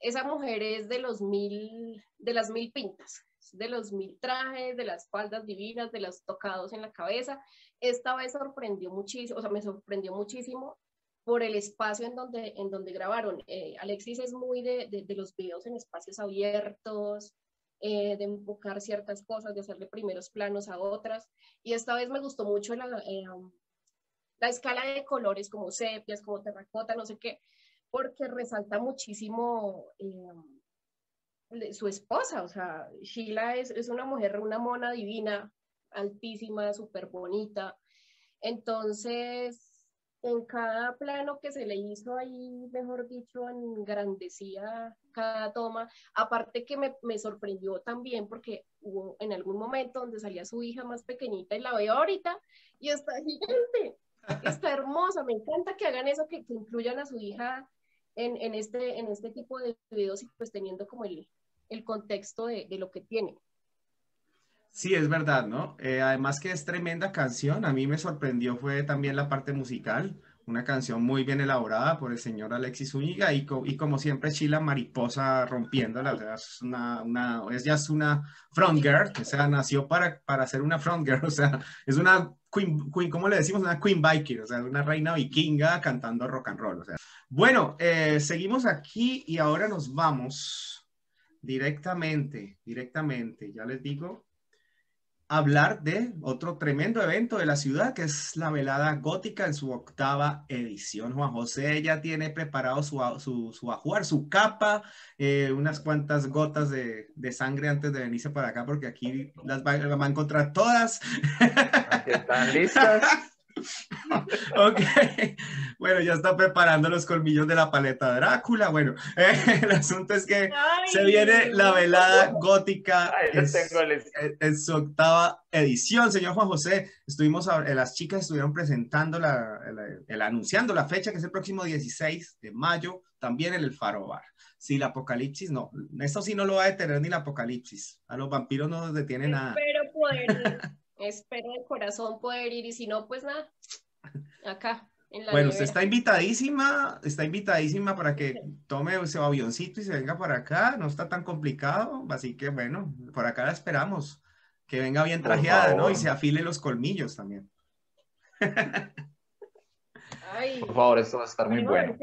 esa mujer es de los mil, de las mil pintas, de los mil trajes, de las faldas divinas, de los tocados en la cabeza. Esta vez sorprendió muchísimo, o sea, me sorprendió muchísimo por el espacio en donde, en donde grabaron. Eh, Alexis es muy de, de, los videos en espacios abiertos, eh, de enfocar ciertas cosas, de hacerle primeros planos a otras. Y esta vez me gustó mucho la, eh, la escala de colores, como sepias, como terracota, no sé qué porque resalta muchísimo eh, su esposa, o sea, Sheila es, es, una mujer, una mona divina, altísima, súper bonita. Entonces, en cada plano que se le hizo ahí, mejor dicho, engrandecía cada toma, aparte que me, me sorprendió también porque hubo en algún momento donde salía su hija más pequeñita y la veo ahorita y está gigante, está hermosa, me encanta que hagan eso, que, que incluyan a su hija en, este, en este tipo de videos y pues teniendo como el, el contexto de, de, lo que tiene. Sí, es verdad, ¿no? Eh, además que es tremenda canción, a mí me sorprendió fue también la parte musical, una canción muy bien elaborada por el señor Alexis Zúñiga y, y como siempre Chila Mariposa rompiéndola, o sea, es una, una, ella es una front girl, o sea, nació para, para ser una front girl, o sea, es una queen, queen, ¿cómo le decimos? Una queen biker, o sea, una reina vikinga cantando rock and roll, o sea. Bueno, eh, seguimos aquí y ahora nos vamos directamente, directamente, ya les digo, hablar de otro tremendo evento de la ciudad, que es la velada gótica en su octava edición. Juan José ya tiene preparado su, su, su ajuar, su capa, eh, unas cuantas gotas de, de, sangre antes de venirse para acá, porque aquí las va, va a encontrar todas. ¿Están listas? ok, bueno, ya está preparando los colmillos de la paleta Drácula. Bueno, eh, el asunto es que se viene la velada gótica en, su octava edición. Señor Juan José, estuvimos, eh, las chicas estuvieron presentando, la, el, anunciando la fecha que es el próximo 16 de mayo, también en el Faro Bar. Si el apocalipsis no, esto sí no lo va a detener ni el apocalipsis. A los vampiros no nos detiene nada. Pero poder espero de corazón poder ir y si no, pues nada, acá. Bueno, usted está invitadísima, está invitadísima para que tome ese avioncito y se venga para acá, no está tan complicado, así que bueno, por acá la esperamos, que venga bien trajeada, ¿no? Y se afile los colmillos también. por favor, esto va a estar muy bueno.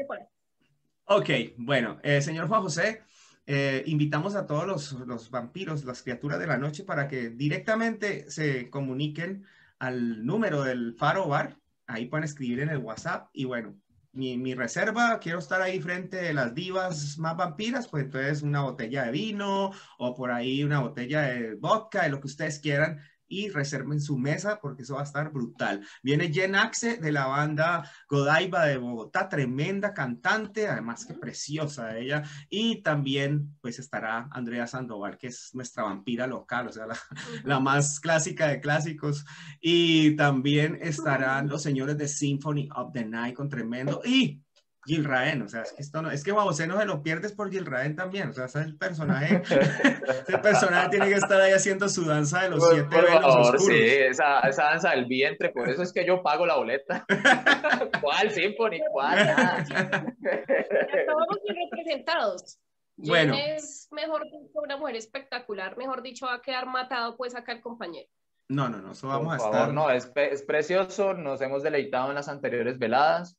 Ok, bueno, eh, señor Juan José, eh, invitamos a todos los, los, vampiros, las criaturas de la noche, para que directamente se comuniquen al número del Faro Bar. Ahí pueden escribir en el WhatsApp. Y bueno, mi, mi, reserva, quiero estar ahí frente de las divas más vampiras, pues entonces una botella de vino o por ahí una botella de vodka, de lo que ustedes quieran y reserven su mesa porque eso va a estar brutal. Viene Jen Axe de la banda Godaiba de Bogotá, tremenda cantante, además que preciosa ella. Y también pues estará Andrea Sandoval, que es nuestra vampira local, o sea, la, la más clásica de clásicos. Y también estarán los señores de Symphony of the Night con tremendo. Y Gilraen, o sea, es que esto no, es que José no se lo pierdes por Gilraen también, o sea, ese es el personaje, ese personaje tiene que estar ahí haciendo su danza de los siete por oscuros. Sí, esa, esa, danza del vientre, por eso es que yo pago la boleta. ¿Cuál Symphony? ¿Cuál? Estamos bien representados. Bueno. es mejor dicho una mujer espectacular, mejor dicho, va a quedar matado pues acá el compañero. No, no, no, eso vamos por a favor, estar. No, es, es precioso, nos hemos deleitado en las anteriores veladas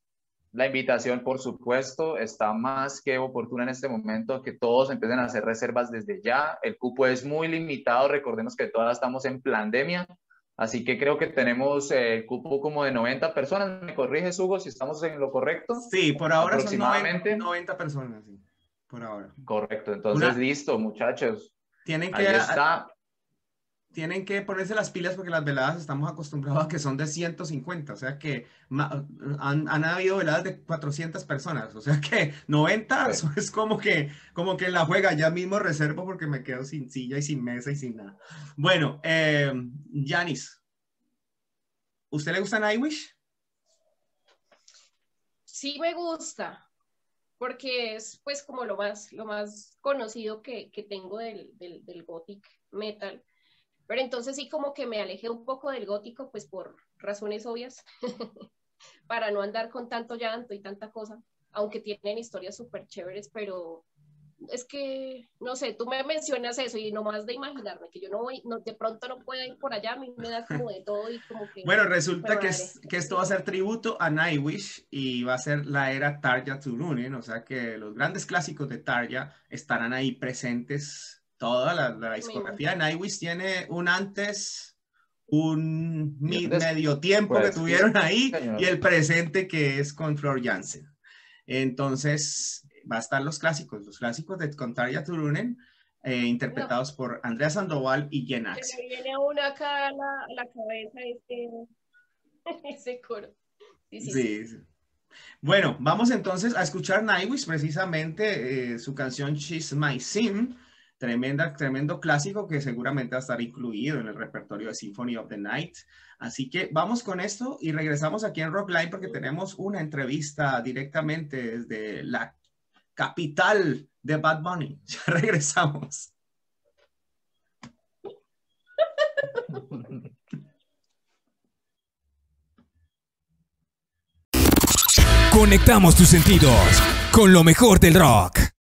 la invitación, por supuesto, está más que oportuna en este momento, que todos empiecen a hacer reservas desde ya. El cupo es muy limitado, recordemos que todavía estamos en pandemia, así que creo que tenemos eh, el cupo como de 90 personas. ¿Me corriges, Hugo, si estamos en lo correcto? Sí, por ahora aproximadamente. son 90, personas, sí, por ahora. Correcto, entonces listo, muchachos. Tienen que, Ahí está tienen que ponerse las pilas porque las veladas estamos acostumbrados a que son de 150, o sea que han, han habido veladas de 400 personas, o sea que 90 es como que, como que la juega, ya mismo reservo porque me quedo sin silla y sin mesa y sin nada. Bueno, eh, Yanis, ¿usted le gusta Nightwish? Sí me gusta, porque es pues como lo más, lo más conocido que, que tengo del, del, del gothic metal pero entonces sí como que me alejé un poco del gótico, pues por razones obvias, para no andar con tanto llanto y tanta cosa, aunque tienen historias súper chéveres, pero es que, no sé, tú me mencionas eso y nomás de imaginarme que yo no voy, no, de pronto no puedo ir por allá, a mí me da como de todo y como que... Bueno, resulta que, que esto va a ser tributo a Nightwish y va a ser la era Tarja Turunen, o sea que los grandes clásicos de Tarja estarán ahí presentes toda la, discografía de Nightwish tiene un antes, un medio tiempo que pues, tuvieron ahí y el presente que es con Flor Jansen. Entonces, va a estar los clásicos, los clásicos de Contaria Turunen, eh, interpretados por Andrea Sandoval y Jen Se me viene una acá a la, cabeza este, ese coro. Sí, sí, Bueno, vamos entonces a escuchar Nightwish, precisamente eh, su canción She's My Sim, Tremenda, tremendo clásico que seguramente va a estar incluido en el repertorio de Symphony of the Night. Así que vamos con esto y regresamos aquí en Rockline porque tenemos una entrevista directamente desde la capital de Bad Bunny. Ya regresamos. Conectamos tus sentidos con lo mejor del rock.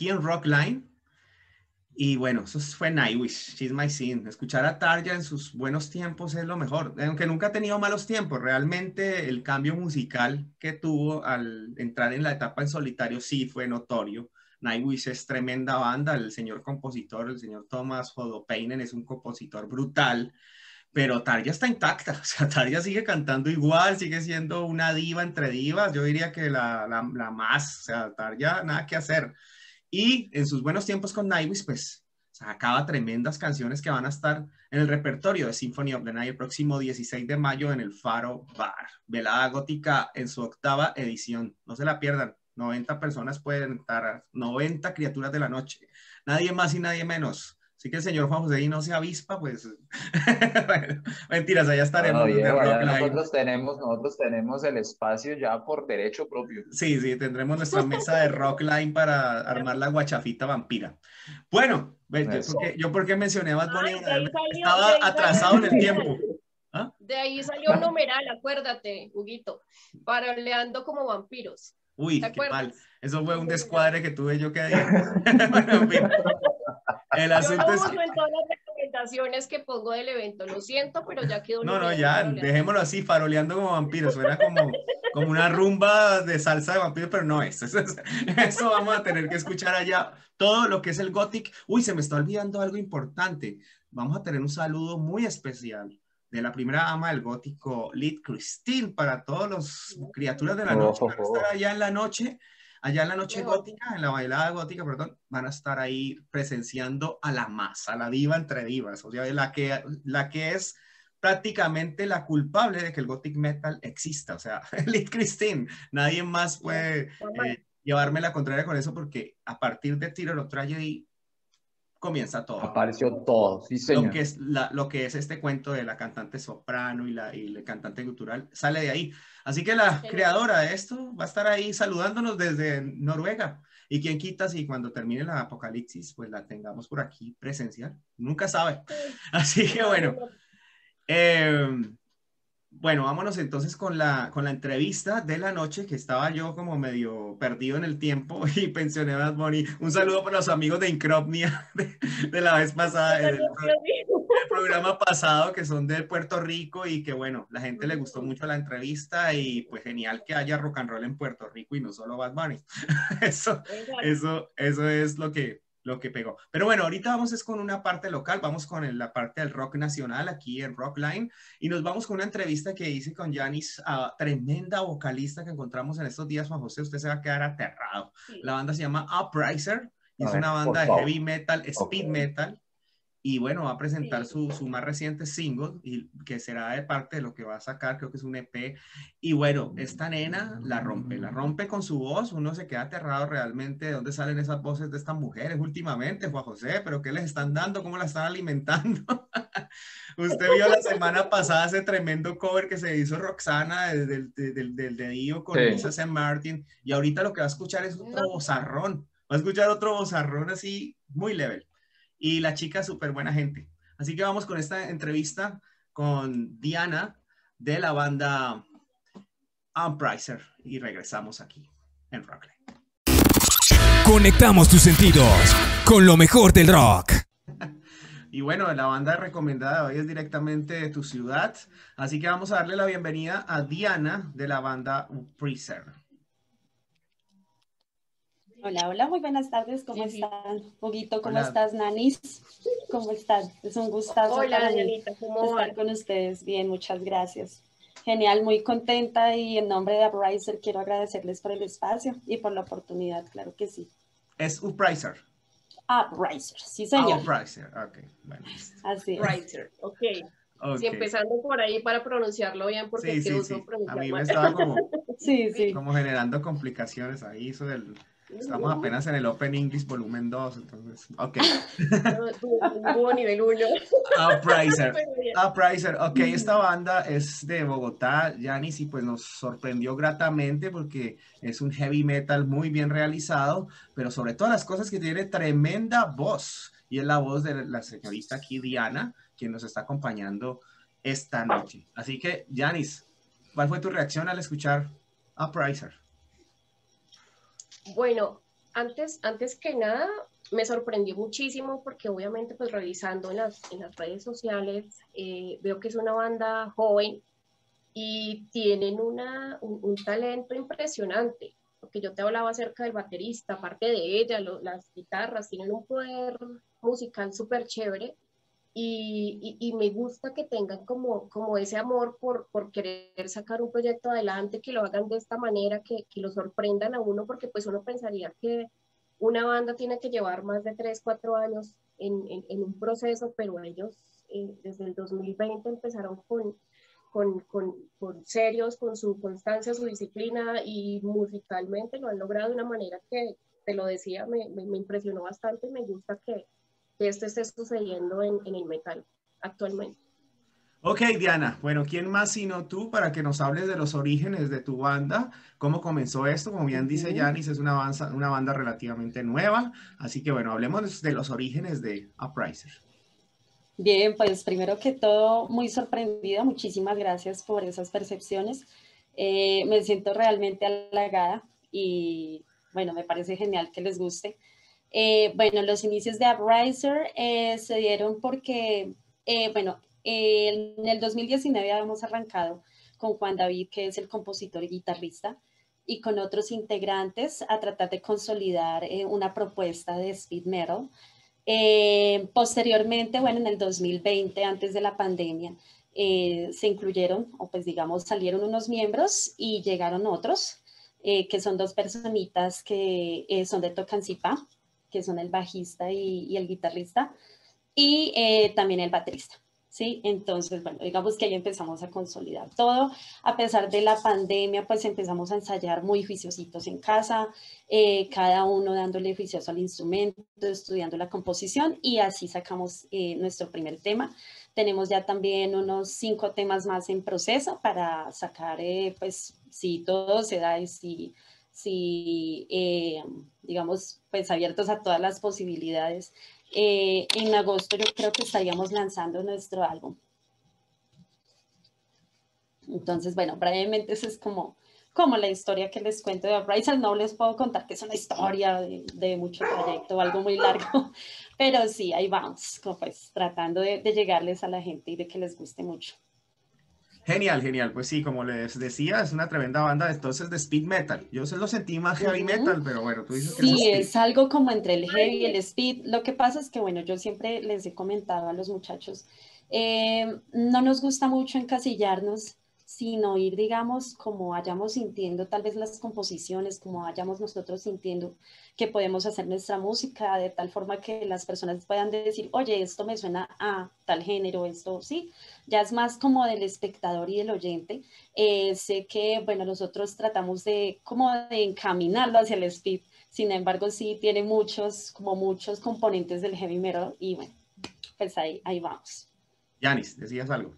Aquí en Rockline. Y bueno, eso fue Nightwish, She's My Scene. Escuchar a Tarja en sus buenos tiempos es lo mejor. Aunque nunca ha tenido malos tiempos, realmente el cambio musical que tuvo al entrar en la etapa en solitario sí fue notorio. Nightwish es tremenda banda, el señor compositor, el señor Thomas Hodopeinen es un compositor brutal pero Tarja está intacta, o sea, Tarja sigue cantando igual, sigue siendo una diva entre divas, yo diría que la, la, más, o sea, Tarja nada que hacer. Y en sus buenos tiempos con Nightwish, pues sacaba tremendas canciones que van a estar en el repertorio de Symphony of the Night el próximo 16 de mayo en el Faro Bar. Velada Gótica en su octava edición. No se la pierdan. 90 personas pueden estar, 90 criaturas de la noche. Nadie más y nadie menos. Así que el señor Juan José y no se avispa, pues mentiras, allá estaremos. nosotros, tenemos, nosotros tenemos el espacio ya por derecho propio. Sí, sí, tendremos nuestra mesa de Rockline para armar la guachafita vampira. Bueno, yo, porque, mencioné a Bad Bunny, estaba atrasado en el tiempo. ¿Ah? De ahí salió un numeral, acuérdate, Huguito, paraleando como vampiros. Uy, qué mal. Eso fue un descuadre que tuve yo que día. El asunto Yo es... en todas las recomendaciones que pongo del evento, lo siento, pero ya quedó. No, no, ya, dejémoslo así, faroleando como vampiros, suena como, como una rumba de salsa de vampiros, pero no es. Eso, eso vamos a tener que escuchar allá. Todo lo que es el gothic. Uy, se me está olvidando algo importante. Vamos a tener un saludo muy especial de la primera ama del gótico, Lid Christine, para todos los criaturas de la noche que van a estar allá en la noche Allá en la noche gótica, en la bailada gótica, perdón, van a estar ahí presenciando a la masa, a la diva entre divas, o sea, la que, la que es prácticamente la culpable de que el gothic metal exista, o sea, Lit Christine, nadie más puede eh, llevarme la contraria con eso porque a partir de Tiro Tragedy comienza todo. Apareció todo, sí, señor. Lo que es, lo que es este cuento de la cantante soprano y la, y la cantante cultural sale de ahí. Así que la creadora de esto va a estar ahí saludándonos desde Noruega. Y quien quita si cuando termine la apocalipsis, pues la tengamos por aquí presencial. Nunca sabe. Así que bueno. Eh, bueno, vámonos entonces con la, con la entrevista de la noche, que estaba yo como medio perdido en el tiempo y pensioné a Bad Bunny. Un saludo para los amigos de Incropnia de, la vez pasada, el, programa pasado, que son de Puerto Rico y que bueno, la gente le gustó mucho la entrevista y pues genial que haya rock and roll en Puerto Rico y no solo Bad Bunny. Eso, eso, eso es lo que, lo que pegó. Pero bueno, ahorita vamos es con una parte local, vamos con la parte del rock nacional aquí en Rockline y nos vamos con una entrevista que hice con Janis, tremenda vocalista que encontramos en estos días, Juan José, usted se va a quedar aterrado. La banda se llama Upriser, es una banda de heavy metal, speed metal y bueno, va a presentar su, su, más reciente single, y que será de parte de lo que va a sacar, creo que es un EP. Y bueno, esta nena la rompe, la rompe con su voz, uno se queda aterrado realmente de dónde salen esas voces de estas mujeres últimamente, Juan José, pero ¿qué les están dando? ¿Cómo la están alimentando? Usted vio la semana pasada ese tremendo cover que se hizo Roxana del, del, del, dedillo con sí. Martin, y ahorita lo que va a escuchar es otro bozarrón, va a escuchar otro bozarrón así, muy level y la chica súper buena gente. Así que vamos con esta entrevista con Diana de la banda Unpricer y regresamos aquí en Rockland. Conectamos tus sentidos con lo mejor del rock. Y bueno, la banda recomendada hoy es directamente de tu ciudad, así que vamos a darle la bienvenida a Diana de la banda Unpricer. Hola, hola, muy buenas tardes, ¿cómo están? Poquito, ¿cómo estás, Nanis? ¿Cómo están? Es un gustazo hola, ¿cómo estar con ustedes. Bien, muchas gracias. Genial, muy contenta y en nombre de Upriser quiero agradecerles por el espacio y por la oportunidad, claro que sí. ¿Es Upriser? Upriser, sí señor. Upriser, ok. Bueno. Así es. Upriser, ok. Sí, empezando por ahí para pronunciarlo bien, porque sí, sí, sí. A mí me estaba como, sí, sí. como generando complicaciones ahí, eso del Estamos apenas en el Open English volumen 2, entonces, ok. Hubo nivel 1. Upriser. Upriser, ok, esta banda es de Bogotá, Yanis, y pues nos sorprendió gratamente porque es un heavy metal muy bien realizado, pero sobre todas las cosas que tiene tremenda voz, y es la voz de la señorita aquí, Diana, quien nos está acompañando esta noche. Así que, Yanis, ¿cuál fue tu reacción al escuchar Upriser? Bueno, antes, antes que nada, me sorprendió muchísimo porque obviamente pues revisando en las, en las redes sociales eh, veo que es una banda joven y tienen una, un, talento impresionante, porque yo te hablaba acerca del baterista, aparte de ella, las guitarras tienen un poder musical súper chévere y, y, me gusta que tengan como, como ese amor por, por, querer sacar un proyecto adelante, que lo hagan de esta manera, que, que, lo sorprendan a uno, porque pues uno pensaría que una banda tiene que llevar más de 3, 4 años en, en, un proceso, pero ellos eh, desde el 2020 empezaron con, con, con, con, serios, con su constancia, su disciplina y musicalmente lo han logrado de una manera que, te lo decía, me, me, me impresionó bastante y me gusta que, que esto esté sucediendo en, en el metal actualmente. Ok, Diana. Bueno, ¿quién más sino tú para que nos hables de los orígenes de tu banda? ¿Cómo comenzó esto? Como bien dice Yanis, es una banda, una banda relativamente nueva. Así que bueno, hablemos de los orígenes de Upriser. Bien, pues primero que todo, muy sorprendida. Muchísimas gracias por esas percepciones. Eh, me siento realmente halagada y bueno, me parece genial que les guste. Eh, bueno, los inicios de Upriser eh, se dieron porque, eh, bueno, en el 2019 habíamos arrancado con Juan David, que es el compositor y guitarrista, y con otros integrantes a tratar de consolidar una propuesta de speed metal. posteriormente, bueno, en el 2020, antes de la pandemia, se incluyeron, o pues digamos, salieron unos miembros y llegaron otros, que son dos personitas que son de Tocancipá, que son el bajista y, el guitarrista, y eh, también el baterista. ¿sí? Entonces, bueno, digamos que ahí empezamos a consolidar todo. A pesar de la pandemia, pues empezamos a ensayar muy juiciositos en casa, eh, cada uno dándole juicioso al instrumento, estudiando la composición y así sacamos eh, nuestro primer tema. Tenemos ya también unos cinco temas más en proceso para sacar, pues, si todo se da y si si, eh, digamos, pues abiertos a todas las posibilidades. Eh, en agosto yo creo que estaríamos lanzando nuestro álbum. Entonces, bueno, brevemente esa es como, como la historia que les cuento de Uprising. No les puedo contar que es una historia de, mucho trayecto o algo muy largo, pero sí, ahí vamos, como pues tratando de llegarles a la gente y de que les guste mucho. Genial, genial. Pues sí, como les decía, es una tremenda banda entonces de speed metal. Yo se lo sentí más heavy metal, pero bueno, tú dices que Sí, es, algo como entre el heavy y el speed. Lo que pasa es que, bueno, yo siempre les he comentado a los muchachos, eh, no nos gusta mucho encasillarnos sino ir, digamos, como vayamos sintiendo tal vez las composiciones, como vayamos nosotros sintiendo que podemos hacer nuestra música de tal forma que las personas puedan decir, oye, esto me suena a tal género, esto sí, ya es más como del espectador y del oyente. Eh, sé que, bueno, nosotros tratamos de como de encaminarlo hacia el speed, sin embargo, sí tiene muchos, como muchos componentes del heavy metal y bueno, pues ahí, ahí vamos. Yanis, decías algo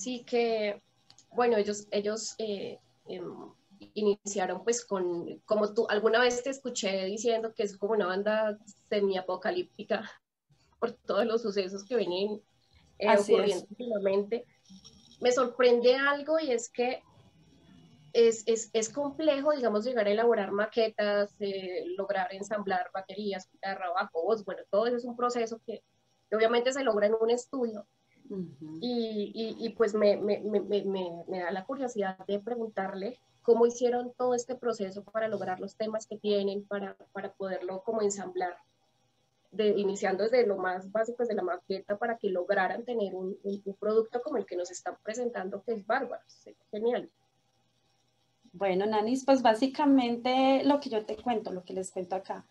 sí que, bueno, ellos, ellos eh, em, iniciaron pues con, como tú, alguna vez te escuché diciendo que es como una banda semi-apocalíptica por todos los sucesos que venían eh, ocurriendo últimamente. Me sorprende algo y es que es, es, es, complejo, digamos, llegar a elaborar maquetas, eh, lograr ensamblar baterías, guitarra, bajo, voz, bueno, todo eso es un proceso que obviamente se logra en un estudio, y, y, pues me, me, me, me, da la curiosidad de preguntarle cómo hicieron todo este proceso para lograr los temas que tienen, para, para poderlo como ensamblar, de, iniciando desde lo más básico, desde la maqueta, para que lograran tener un, un, producto como el que nos están presentando, que es bárbaro, genial. Bueno, Nanis, pues básicamente lo que yo te cuento, lo que les cuento acá.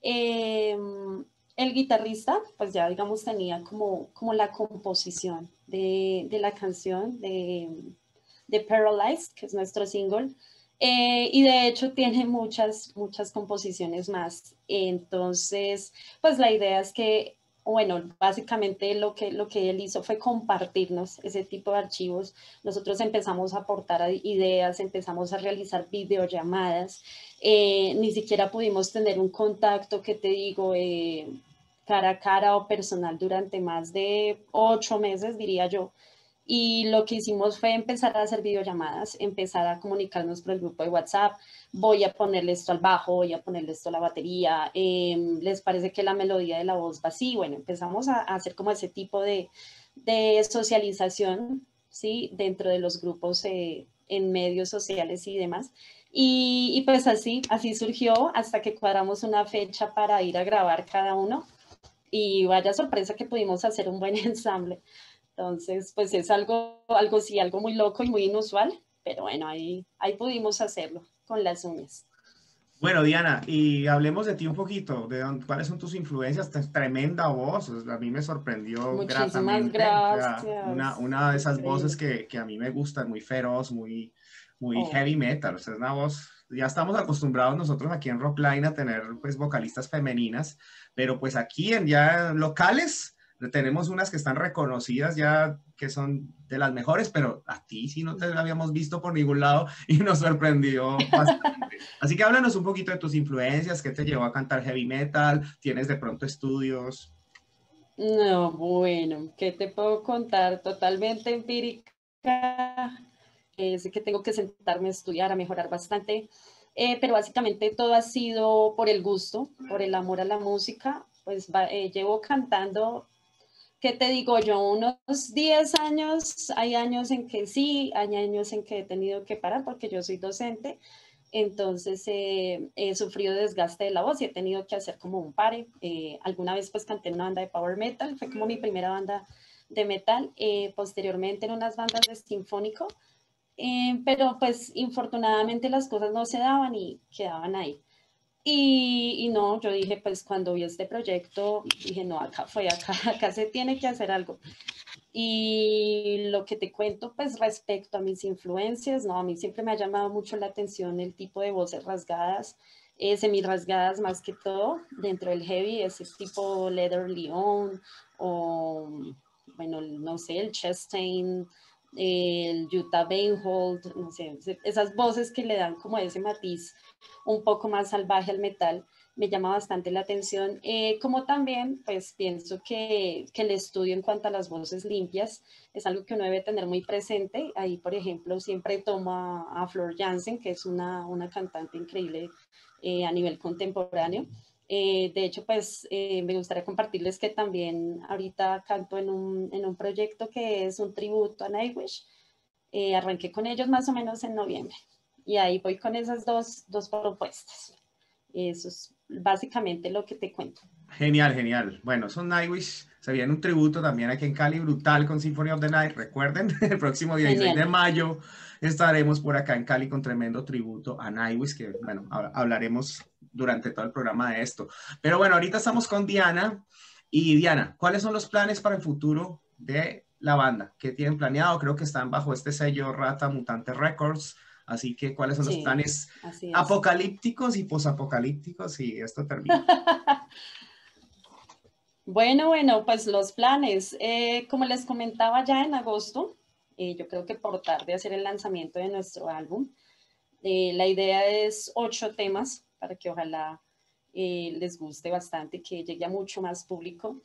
Eh, el guitarrista, pues ya digamos tenía como, como la composición de, de la canción de, Paralyzed, que es nuestro single, eh, y de hecho tiene muchas, muchas composiciones más. Entonces, pues la idea es que bueno, básicamente lo que, lo que él hizo fue compartirnos ese tipo de archivos. Nosotros empezamos a aportar ideas, empezamos a realizar videollamadas. Eh, ni siquiera pudimos tener un contacto, que te digo, eh, cara a cara o personal durante más de ocho meses, diría yo. Y lo que hicimos fue empezar a hacer videollamadas, empezar a comunicarnos por el grupo de WhatsApp, voy a ponerle esto al bajo, voy a ponerle esto a la batería, em, les parece que la melodía de la voz va así, bueno, empezamos a, hacer como ese tipo de, de, socialización, ¿sí? Dentro de los grupos eh, en medios sociales y demás. Y, y, pues así, así surgió hasta que cuadramos una fecha para ir a grabar cada uno. Y vaya sorpresa que pudimos hacer un buen ensamble. Entonces, pues es algo, algo sí, algo muy loco y muy inusual, pero bueno, ahí, ahí pudimos hacerlo con las uñas. Bueno, Diana, y hablemos de ti un poquito, de cuáles son tus influencias, tremenda voz, a mí me sorprendió Muchísimas gratamente. gracias. una, una, de esas voces que, que, a mí me gusta, muy feroz, muy, muy oh. heavy metal, o sea, es una voz, ya estamos acostumbrados nosotros aquí en Rockline a tener pues vocalistas femeninas, pero pues aquí en ya locales tenemos unas que están reconocidas ya, que son de las mejores, pero a ti sí no te habíamos visto por ningún lado y nos sorprendió bastante. Así que háblanos un poquito de tus influencias, qué te llevó a cantar heavy metal, tienes de pronto estudios. No, bueno, ¿qué te puedo contar? Totalmente empírica. Es que tengo que sentarme a estudiar, a mejorar bastante. Eh, pero básicamente todo ha sido por el gusto, por el amor a la música. Pues eh, llevo cantando ¿qué te digo yo? Unos 10 años, hay años en que sí, hay años en que he tenido que parar porque yo soy docente, entonces eh, he sufrido desgaste de la voz y he tenido que hacer como un pare. Eh, alguna vez pues canté en una banda de power metal, fue como mi primera banda de metal, eh, posteriormente en unas bandas de sinfónico, pero pues infortunadamente las cosas no se daban y quedaban ahí. Y, no, yo dije, pues cuando vi este proyecto, dije, no, acá fue, acá, acá se tiene que hacer algo. Y lo que te cuento, pues respecto a mis influencias, no, a mí siempre me ha llamado mucho la atención el tipo de voces rasgadas, eh, semi rasgadas más que todo, dentro del heavy, ese tipo Leather Leon o, bueno, no sé, el Chastain, el Utah Bainhold, no sé, esas voces que le dan como ese matiz un poco más salvaje al metal, me llama bastante la atención, eh, como también pues pienso que, que, el estudio en cuanto a las voces limpias es algo que uno debe tener muy presente. Ahí, por ejemplo, siempre tomo a, Flor Jansen, que es una, una cantante increíble eh, a nivel contemporáneo. Eh, de hecho, pues me gustaría compartirles que también ahorita canto en un, en un proyecto que es un tributo a Nightwish. arranqué con ellos más o menos en noviembre. Y ahí voy con esas dos, dos propuestas. Eso es básicamente lo que te cuento. Genial, genial. Bueno, son Nightwish. Se viene un tributo también aquí en Cali, brutal, con Symphony of the Night. Recuerden, el próximo 16 de mayo estaremos por acá en Cali con tremendo tributo a Nightwish, que, bueno, hablaremos durante todo el programa de esto. Pero bueno, ahorita estamos con Diana. Y Diana, ¿cuáles son los planes para el futuro de la banda? ¿Qué tienen planeado? Creo que están bajo este sello Rata Mutante Records. Así que, ¿cuáles son los planes apocalípticos y posapocalípticos si esto termina? bueno, bueno, pues los planes. Eh, como les comentaba ya en agosto, eh, yo creo que por tarde hacer el lanzamiento de nuestro álbum. Eh, la idea es ocho temas para que ojalá les guste bastante, que llegue a mucho más público.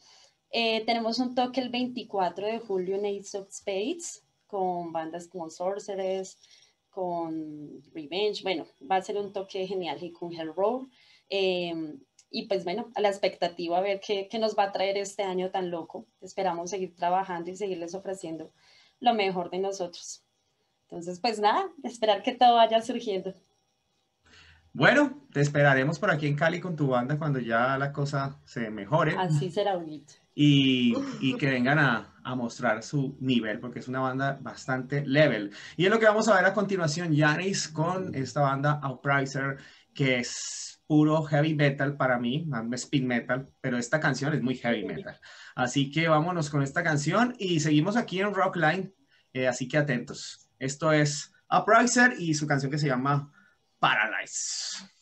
tenemos un toque el 24 de julio en Ace of Spades con bandas como Sorcerers, con Revenge, bueno, va a ser un toque genial y con Hell Road. Em, y pues bueno, a la expectativa a ver qué, qué, nos va a traer este año tan loco. Esperamos seguir trabajando y seguirles ofreciendo lo mejor de nosotros. Entonces, pues nada, esperar que todo vaya surgiendo. Bueno, te esperaremos por aquí en Cali con tu banda cuando ya la cosa se mejore. Así será bonito y, que vengan a, mostrar su nivel, porque es una banda bastante level. Y es lo que vamos a ver a continuación, Yanis, con esta banda Outriser, que es puro heavy metal para mí, speed metal, pero esta canción es muy heavy metal. Así que vámonos con esta canción y seguimos aquí en Rockline, eh, así que atentos. Esto es Upriser y su canción que se llama Paralyze.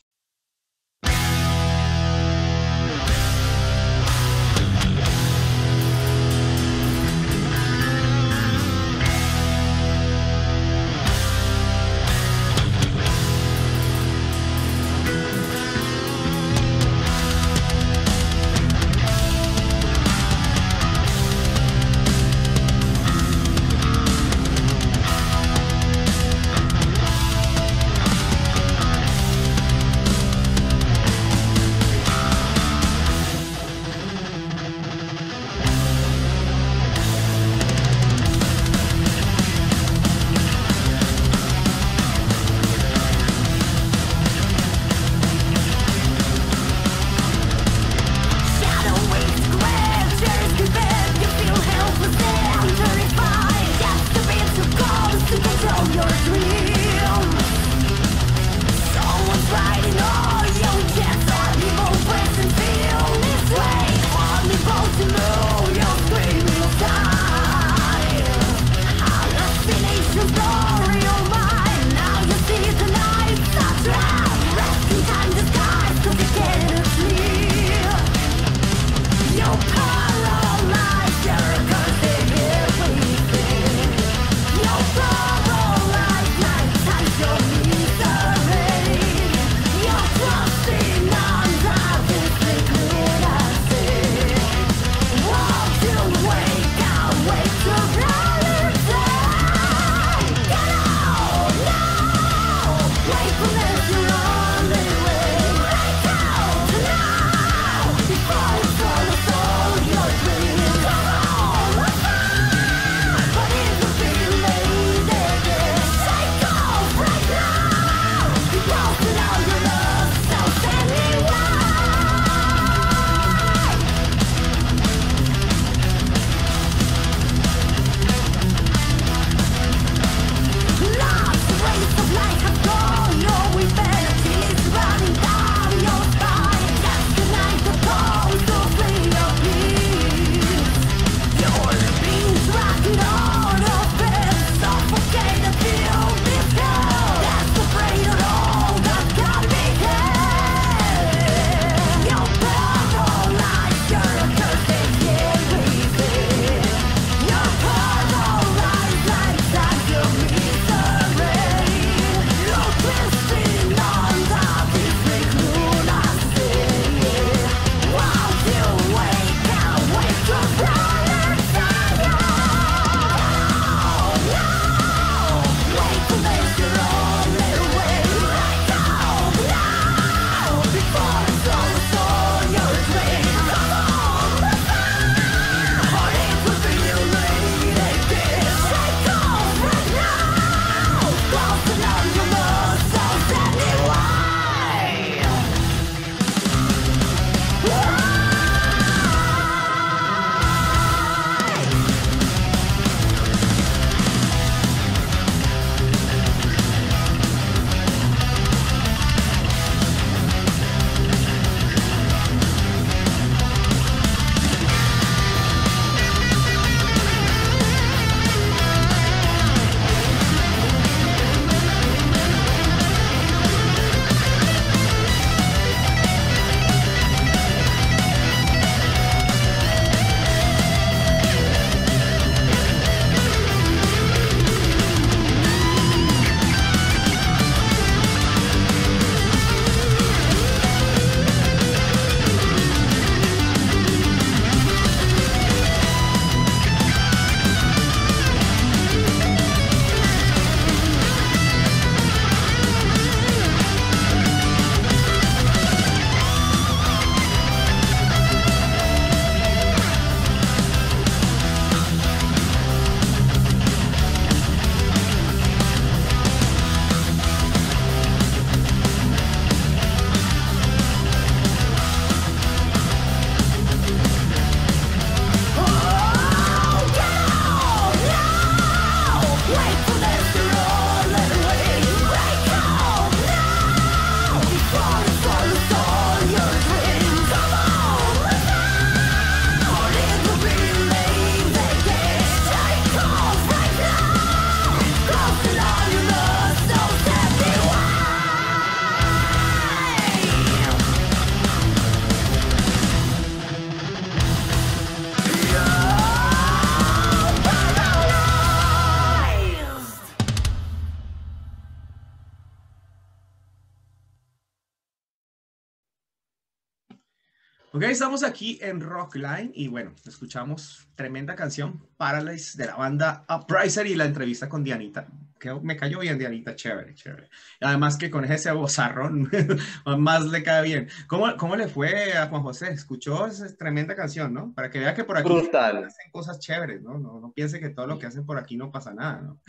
Estamos aquí en Rockline y bueno, escuchamos tremenda canción, Paralyze, de la banda Upriser y la entrevista con Dianita. Que me cayó bien Dianita, chévere, chévere. Además que con ese bozarrón más le cae bien. ¿Cómo, ¿Cómo le fue a Juan José? Escuchó esa tremenda canción, ¿no? Para que vea que por aquí hacen cosas chéveres, ¿no? ¿no? No piense que todo lo que hacen por aquí no pasa nada, ¿no?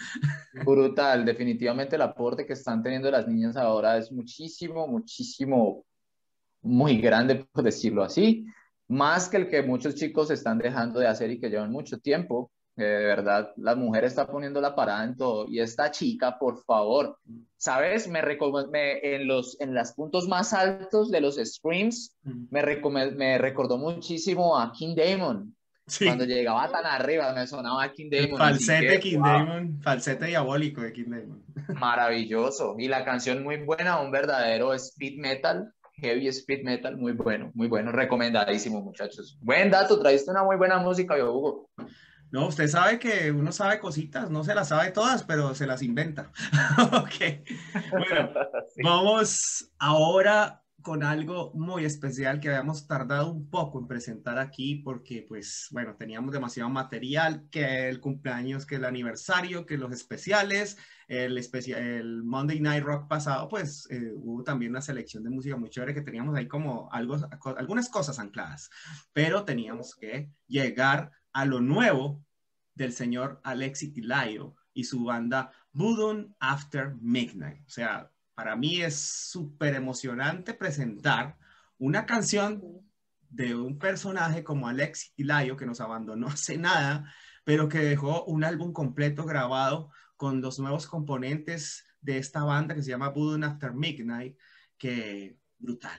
Brutal, definitivamente el aporte que están teniendo las niñas ahora es muchísimo, muchísimo muy grande, por decirlo así, más que el que muchos chicos están dejando de hacer y que llevan mucho tiempo. Eh, de verdad, la mujer está poniendo la parada en todo. Y esta chica, por favor, ¿sabes? Me, me en los en los puntos más altos de los screams, me, me recordó muchísimo a King Damon. Cuando llegaba tan arriba, me sonaba King Damon. falsete King Damon, falsete diabólico de King Damon. Maravilloso. Y la canción muy buena, un verdadero speed metal heavy speed metal, muy bueno, muy bueno, recomendadísimo, muchachos. Buen dato, traíste una muy buena música, yo, Hugo. No, usted sabe que uno sabe cositas, no se las sabe todas, pero se las inventa. ok. Bueno, vamos ahora con algo muy especial que habíamos tardado un poco en presentar aquí porque, pues, bueno, teníamos demasiado material, que el cumpleaños, que el aniversario, que los especiales, el, especial, el Monday Night Rock pasado, pues, eh, hubo también una selección de música muy chévere que teníamos ahí como algo, algunas cosas ancladas, pero teníamos que llegar a lo nuevo del señor Alexi Tilayo y su banda Voodoo After Midnight. O sea, para mí es súper emocionante presentar una canción de un personaje como Alex Hilayo, que nos abandonó hace nada, pero que dejó un álbum completo grabado con los nuevos componentes de esta banda que se llama Voodoo After Midnight, que brutal.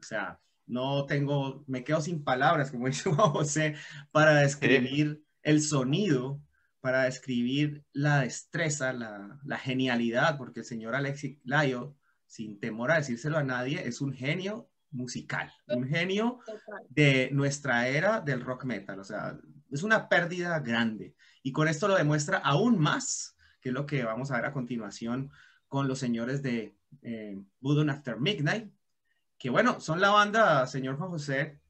O sea, no tengo, me quedo sin palabras, como dice José, para describir el sonido para describir la destreza, la, genialidad, porque el señor Alexis Layo, sin temor a decírselo a nadie, es un genio musical, un genio de nuestra era del rock metal. O sea, es una pérdida grande. Y con esto lo demuestra aún más, que es lo que vamos a ver a continuación con los señores de eh, After Midnight, que bueno, son la banda, señor Juan José,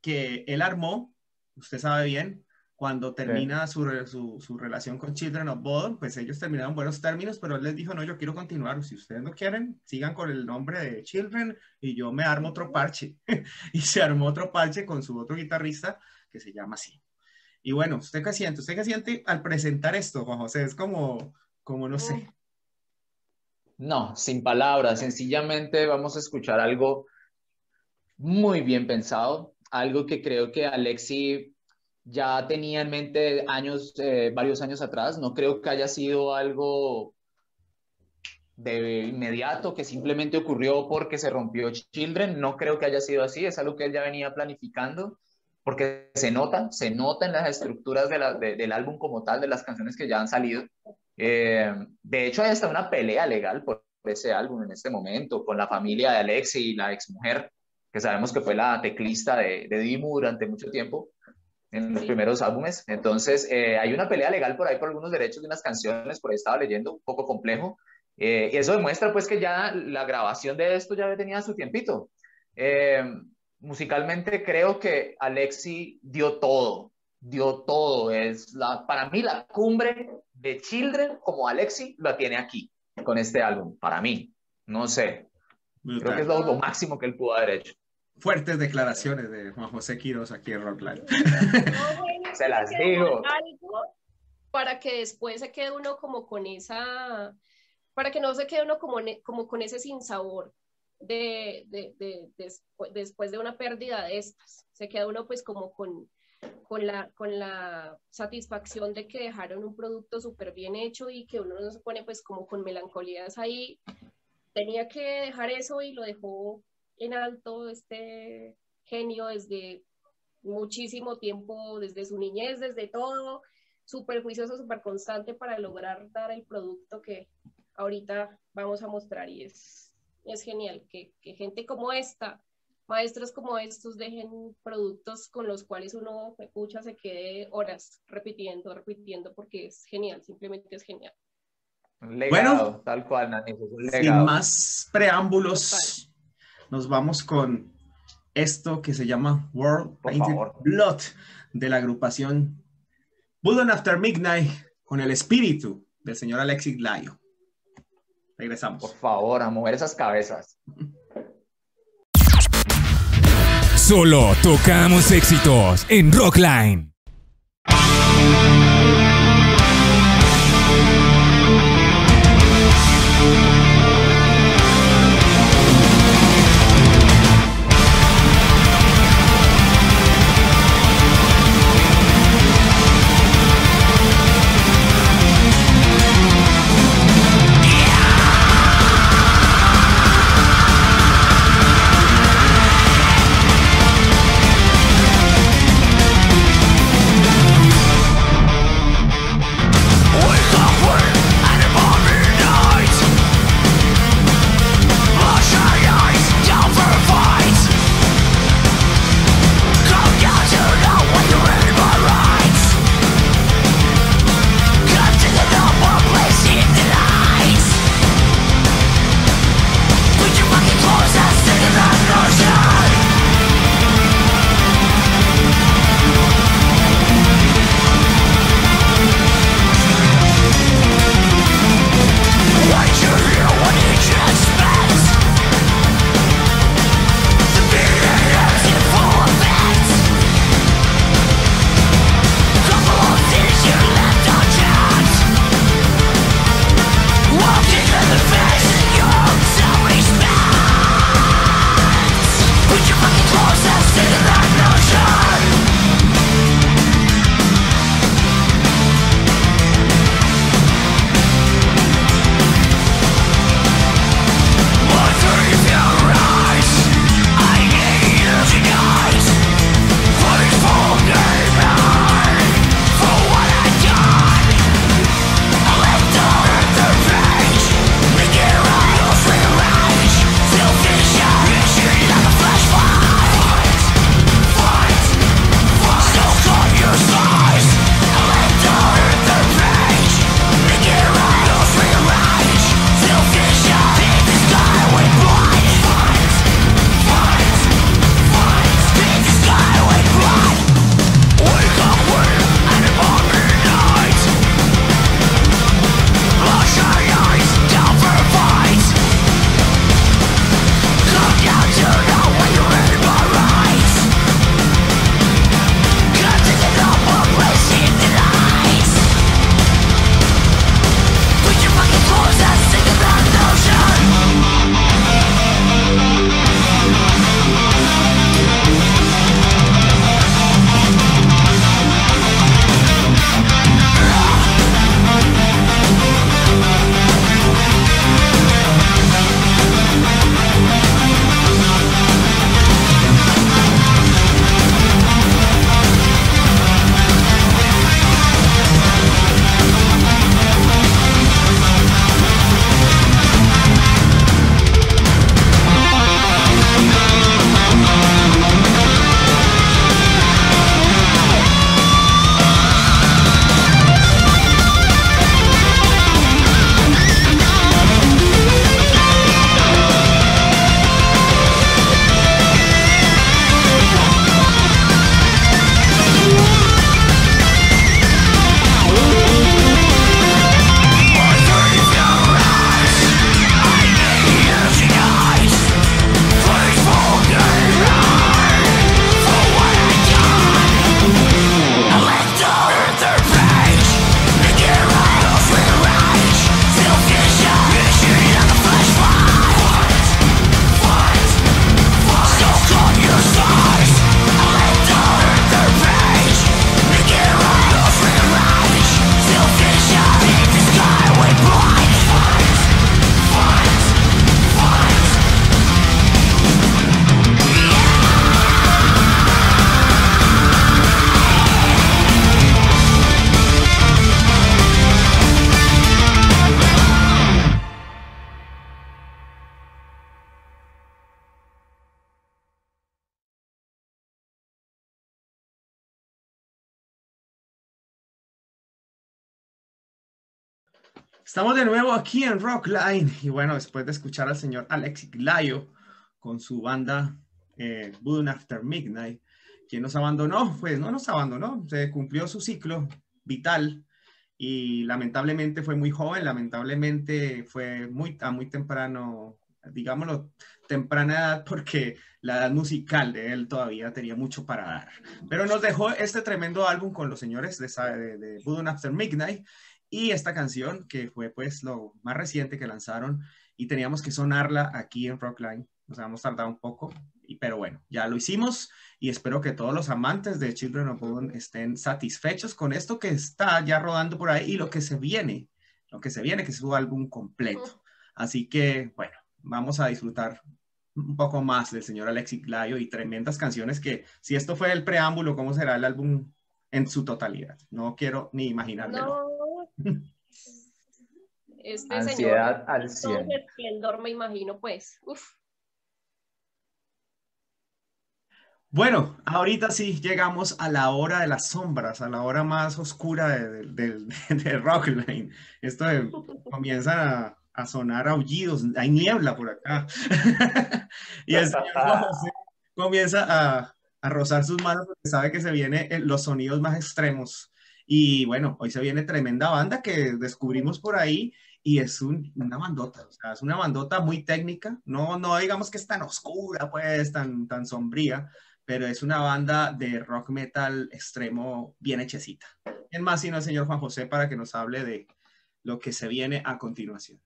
que él armó, usted sabe bien, cuando termina su, su, relación con Children of Bodom, pues ellos terminaron buenos términos, pero él les dijo, no, yo quiero continuar, si ustedes no quieren, sigan con el nombre de Children y yo me armo otro parche. y se armó otro parche con su otro guitarrista que se llama así. Y bueno, ¿usted qué siente? ¿Usted qué siente al presentar esto, Juan José? Es como, como no sé. No, sin palabras, sencillamente vamos a escuchar algo muy bien pensado, algo que creo que Alexi ya tenía en mente años, eh, varios años atrás. No creo que haya sido algo de inmediato que simplemente ocurrió porque se rompió Children. No creo que haya sido así, es algo que él ya venía planificando porque se nota, se nota en las estructuras del álbum como tal, de las canciones que ya han salido. Eh, de hecho, hay hasta una pelea legal por ese álbum en este momento, con la familia de Alexi y la exmujer, que sabemos que fue la teclista de, de Dimu durante mucho tiempo en los primeros álbumes. Entonces, eh, hay una pelea legal por ahí por algunos derechos de unas canciones, por ahí estaba leyendo, un poco complejo. Eh, y eso demuestra pues que ya la grabación de esto ya tenía su tiempito. musicalmente creo que Alexi dio todo, dio todo. Es la, para mí la cumbre de Children como Alexi la tiene aquí con este álbum, para mí. No sé. Creo que es lo, máximo que él pudo haber hecho. Fuertes declaraciones de Juan José Quiroz aquí en Rockland. se las digo. Para que después se quede uno como con esa, para que no se quede uno como, como con ese sinsabor de, de, de, después de una pérdida de estas. Se queda uno pues como con, con la, con la satisfacción de que dejaron un producto súper bien hecho y que uno no se pone pues como con melancolías ahí. Tenía que dejar eso y lo dejó en alto este genio desde muchísimo tiempo, desde su niñez, desde todo, súper juicioso, súper constante para lograr dar el producto que ahorita vamos a mostrar y es, es genial que, que gente como esta maestros como estos dejen productos con los cuales uno escucha, se quede horas repitiendo, repitiendo, porque es genial, simplemente es genial. bueno, tal cual, Nani, sin más preámbulos, nos vamos con esto que se llama World Painted Blood de la agrupación Bullen After Midnight con el espíritu del señor Alexis Layo. Regresamos. Por favor, a mover esas cabezas. Solo tocamos éxitos en Rockline. Estamos de nuevo aquí en Rockline y bueno, después de escuchar al señor Alexis Glayo con su banda eh, After Midnight, quien nos abandonó, pues no nos abandonó, se cumplió su ciclo vital y lamentablemente fue muy joven, lamentablemente fue muy, a muy temprano, digámoslo, temprana edad porque la edad musical de él todavía tenía mucho para dar. Pero nos dejó este tremendo álbum con los señores de, de, de After Midnight y esta canción que fue pues lo más reciente que lanzaron y teníamos que sonarla aquí en Rockline. Nos habíamos tardado un poco, pero bueno, ya lo hicimos y espero que todos los amantes de Children of Bodom estén satisfechos con esto que está ya rodando por ahí y lo que se viene, lo que se viene, que es su álbum completo. Así que, bueno, vamos a disfrutar un poco más del señor Alexis Glayo y tremendas canciones que, si esto fue el preámbulo, ¿cómo será el álbum en su totalidad? No quiero ni imaginármelo. Este Ansiedad al cielo. esplendor, me imagino, pues. Uf. Bueno, ahorita sí llegamos a la hora de las sombras, a la hora más oscura de, de, Rockline. Esto comienza a, sonar aullidos, hay niebla por acá. y el señor comienza a, a, rozar sus manos porque sabe que se vienen los sonidos más extremos. Y bueno, hoy se viene tremenda banda que descubrimos por ahí y es una bandota, o sea, es una bandota muy técnica, no, no digamos que es tan oscura, pues, tan, tan sombría, pero es una banda de rock metal extremo bien hechecita. ¿Quién más sino el señor Juan José para que nos hable de lo que se viene a continuación?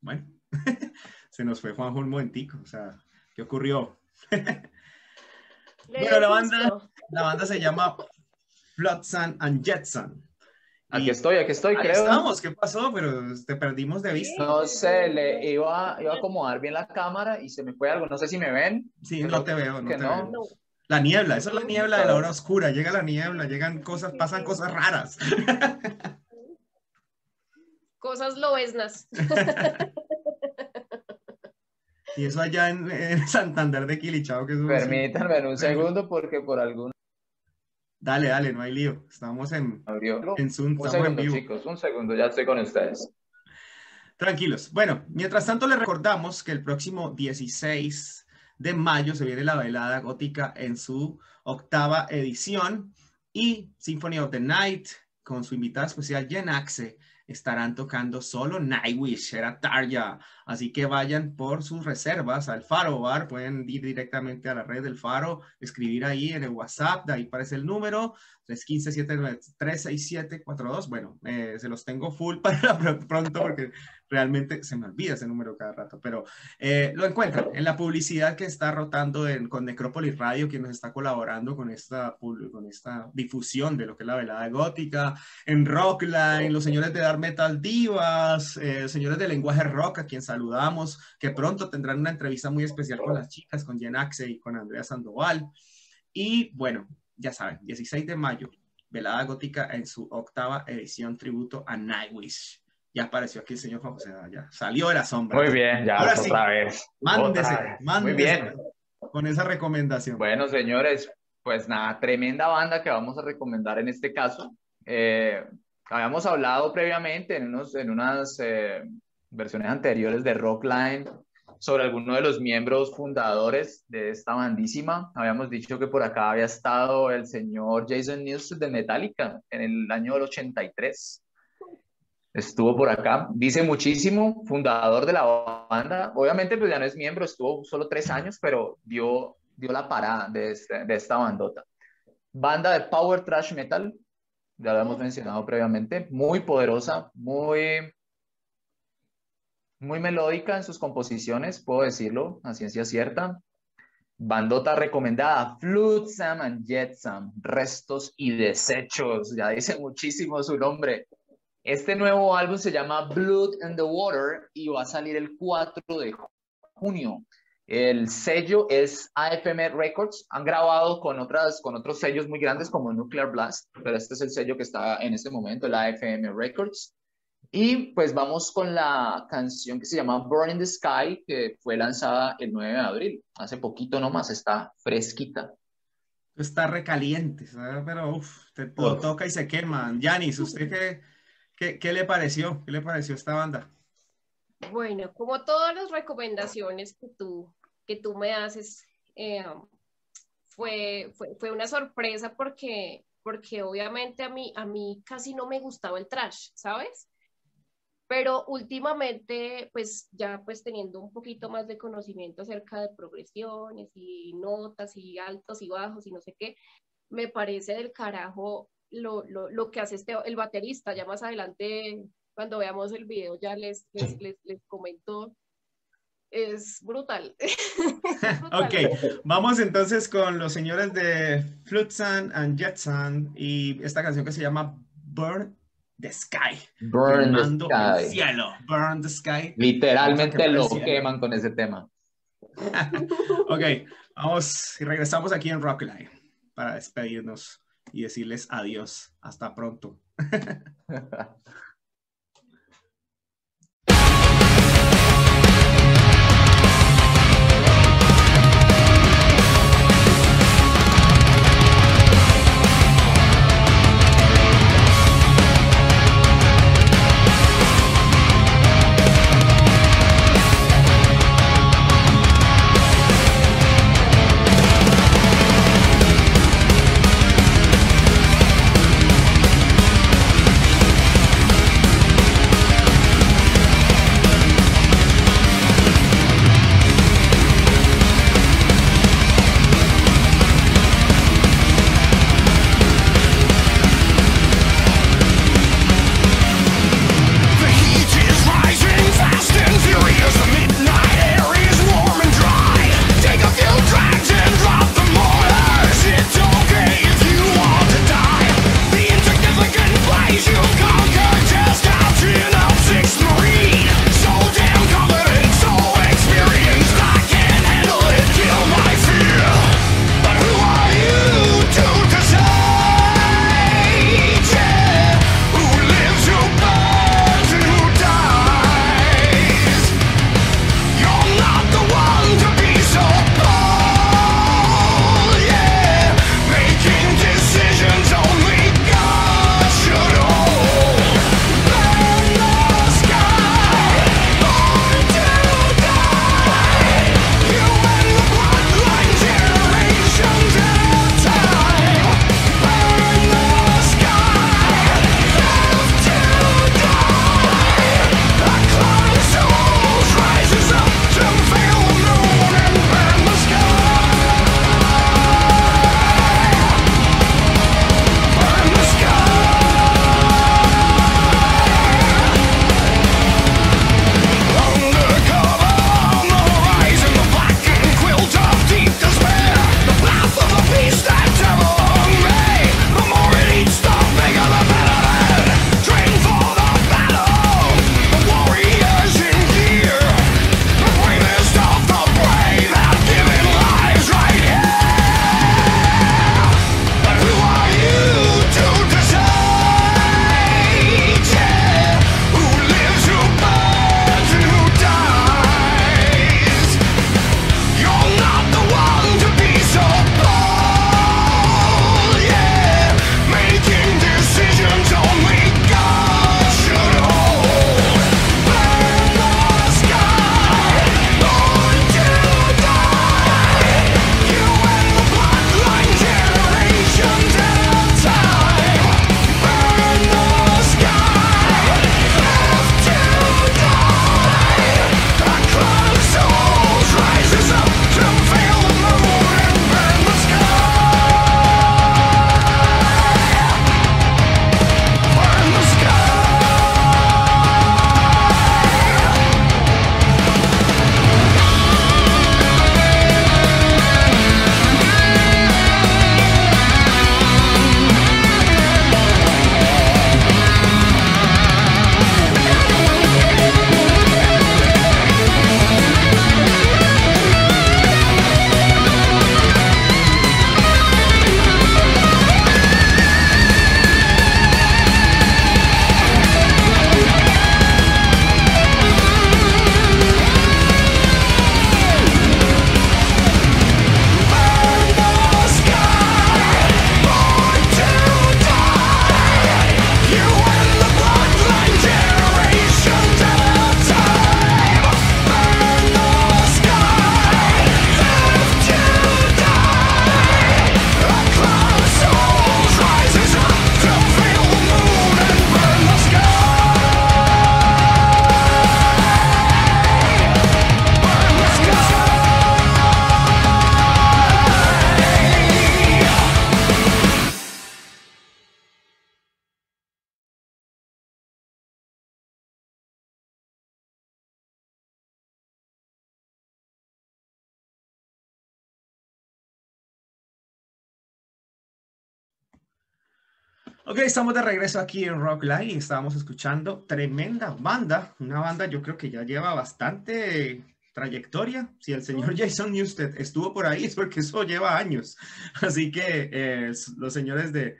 Bueno, se nos fue Juanjo un momentico, o sea, ¿qué ocurrió? bueno, la banda, la banda se llama Flotsam and Jetson. Aquí estoy, aquí estoy, creo. Estamos, ¿qué pasó? Pero te perdimos de vista. No sé, le iba, iba a acomodar bien la cámara y se me fue algo. No sé si me ven. Sí, no te veo, no te veo. La niebla, esa es la niebla de la hora oscura. Llega la niebla, llegan cosas, pasan cosas raras. Cosas loesnas. Y eso allá en, Santander de Quilichao, que es Permítanme un segundo porque por algún Dale, dale, no hay lío. Estamos en, en Zoom, un segundo, chicos, un segundo, ya estoy con ustedes. Tranquilos. Bueno, mientras tanto les recordamos que el próximo 16 de mayo se viene la velada gótica en su octava edición y Symphony of the Night con su invitada especial Jen Axe estarán tocando solo Nightwish, era Tarja. Así que vayan por sus reservas al Faro Bar, pueden ir directamente a la red del Faro, escribir ahí en el WhatsApp, de ahí aparece el número, 315-367-42. Bueno, eh, se los tengo full para pronto porque realmente se me olvida ese número cada rato, pero eh, lo encuentran en la publicidad que está rotando con Necrópolis Radio, quien nos está colaborando con esta, con esta difusión de lo que es la velada gótica, en Rockline, los señores de Dark Metal Divas, eh, señores de Lenguaje Rock, a quien saludamos, que pronto tendrán una entrevista muy especial con las chicas, con Jen Axe y con Andrea Sandoval. Y bueno, ya saben, 16 de mayo, velada gótica en su octava edición tributo a Nightwish ya apareció aquí el señor Juan José, ya salió de la sombra. Muy bien, ya Ahora otra vez. Mándese, mándese Muy bien. con esa recomendación. Bueno, señores, pues nada, tremenda banda que vamos a recomendar en este caso. Eh, habíamos hablado previamente en, unos, en unas eh, versiones anteriores de Rockline sobre alguno de los miembros fundadores de esta bandísima. Habíamos dicho que por acá había estado el señor Jason Newsted de Metallica en el año del 83 estuvo por acá, dice muchísimo, fundador de la banda, obviamente pues ya no es miembro, estuvo solo tres años, pero dio, dio la parada de, este, de esta bandota. Banda de Power Trash Metal, ya lo hemos mencionado previamente, muy poderosa, muy, muy melódica en sus composiciones, puedo decirlo a ciencia cierta. Bandota recomendada, Sam and Jetsam, restos y desechos, ya dice muchísimo su nombre. Este nuevo álbum se llama Blood and the Water y va a salir el 4 de junio. El sello es AFM Records. Han grabado con, otras, con otros sellos muy grandes como Nuclear Blast, pero este es el sello que está en este momento, el AFM Records. Y pues vamos con la canción que se llama Burn in the Sky, que fue lanzada el 9 de abril. Hace poquito nomás, está fresquita. está recaliente, pero uf, te, lo toca y se quema. Yanis, ¿usted qué, qué, le pareció? ¿Qué le pareció esta banda? Bueno, como todas las recomendaciones que tú, que tú me haces, eh, fue, fue, fue, una sorpresa porque, porque obviamente a mí, a mí casi no me gustaba el trash, ¿sabes? Pero últimamente, pues ya pues teniendo un poquito más de conocimiento acerca de progresiones y notas y altos y bajos y no sé qué, me parece del carajo lo, lo, lo que hace este, el baterista. Ya más adelante, cuando veamos el video, ya les, les, les, les comento es brutal. ok, vamos entonces con los señores de Flotsam and Jetsam y esta canción que se llama Burn the sky. Burn the sky. cielo. Burn the sky. Literalmente lo queman con ese tema. ok, vamos y regresamos aquí en Rockline para despedirnos y decirles adiós. Hasta pronto. estamos de regreso aquí en Rock Live y estábamos escuchando tremenda banda, una banda yo creo que ya lleva bastante trayectoria. Si el señor Jason Newsted estuvo por ahí es porque eso lleva años. Así que eh, los señores de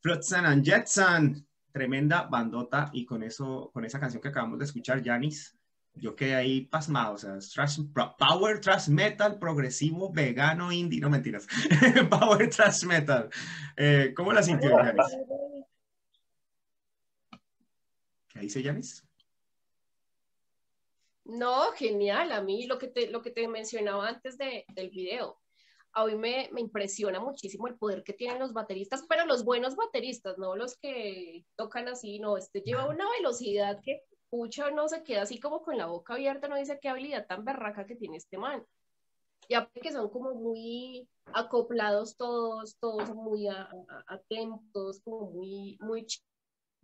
Flotsam and Jetson, tremenda bandota y con eso, con esa canción que acabamos de escuchar, Janis, yo quedé ahí pasmado, o sea, power trash metal, progresivo, vegano, indie, no mentiras, power trash metal. Eh, ¿Cómo la sintió, Janis? ¿Qué dice Janis? No, genial, a mí lo que te, lo que te mencionaba antes de, del video, a mí me, me, impresiona muchísimo el poder que tienen los bateristas, pero los buenos bateristas, no los que tocan así, no, este lleva una velocidad que escucha, no se queda así como con la boca abierta, no dice qué habilidad tan berraca que tiene este man. Y aparte que son como muy acoplados todos, todos muy atentos, como muy, muy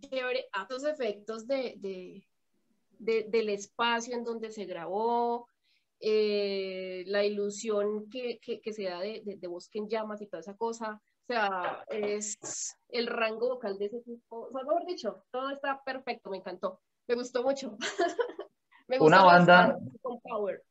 chévere a los efectos de, de, de, del espacio en donde se grabó, eh, la ilusión que, que, que, se da de, de, bosque en llamas y toda esa cosa. O sea, es el rango vocal de ese tipo. O sea, mejor dicho, todo está perfecto, me encantó me gustó mucho. me una banda con power.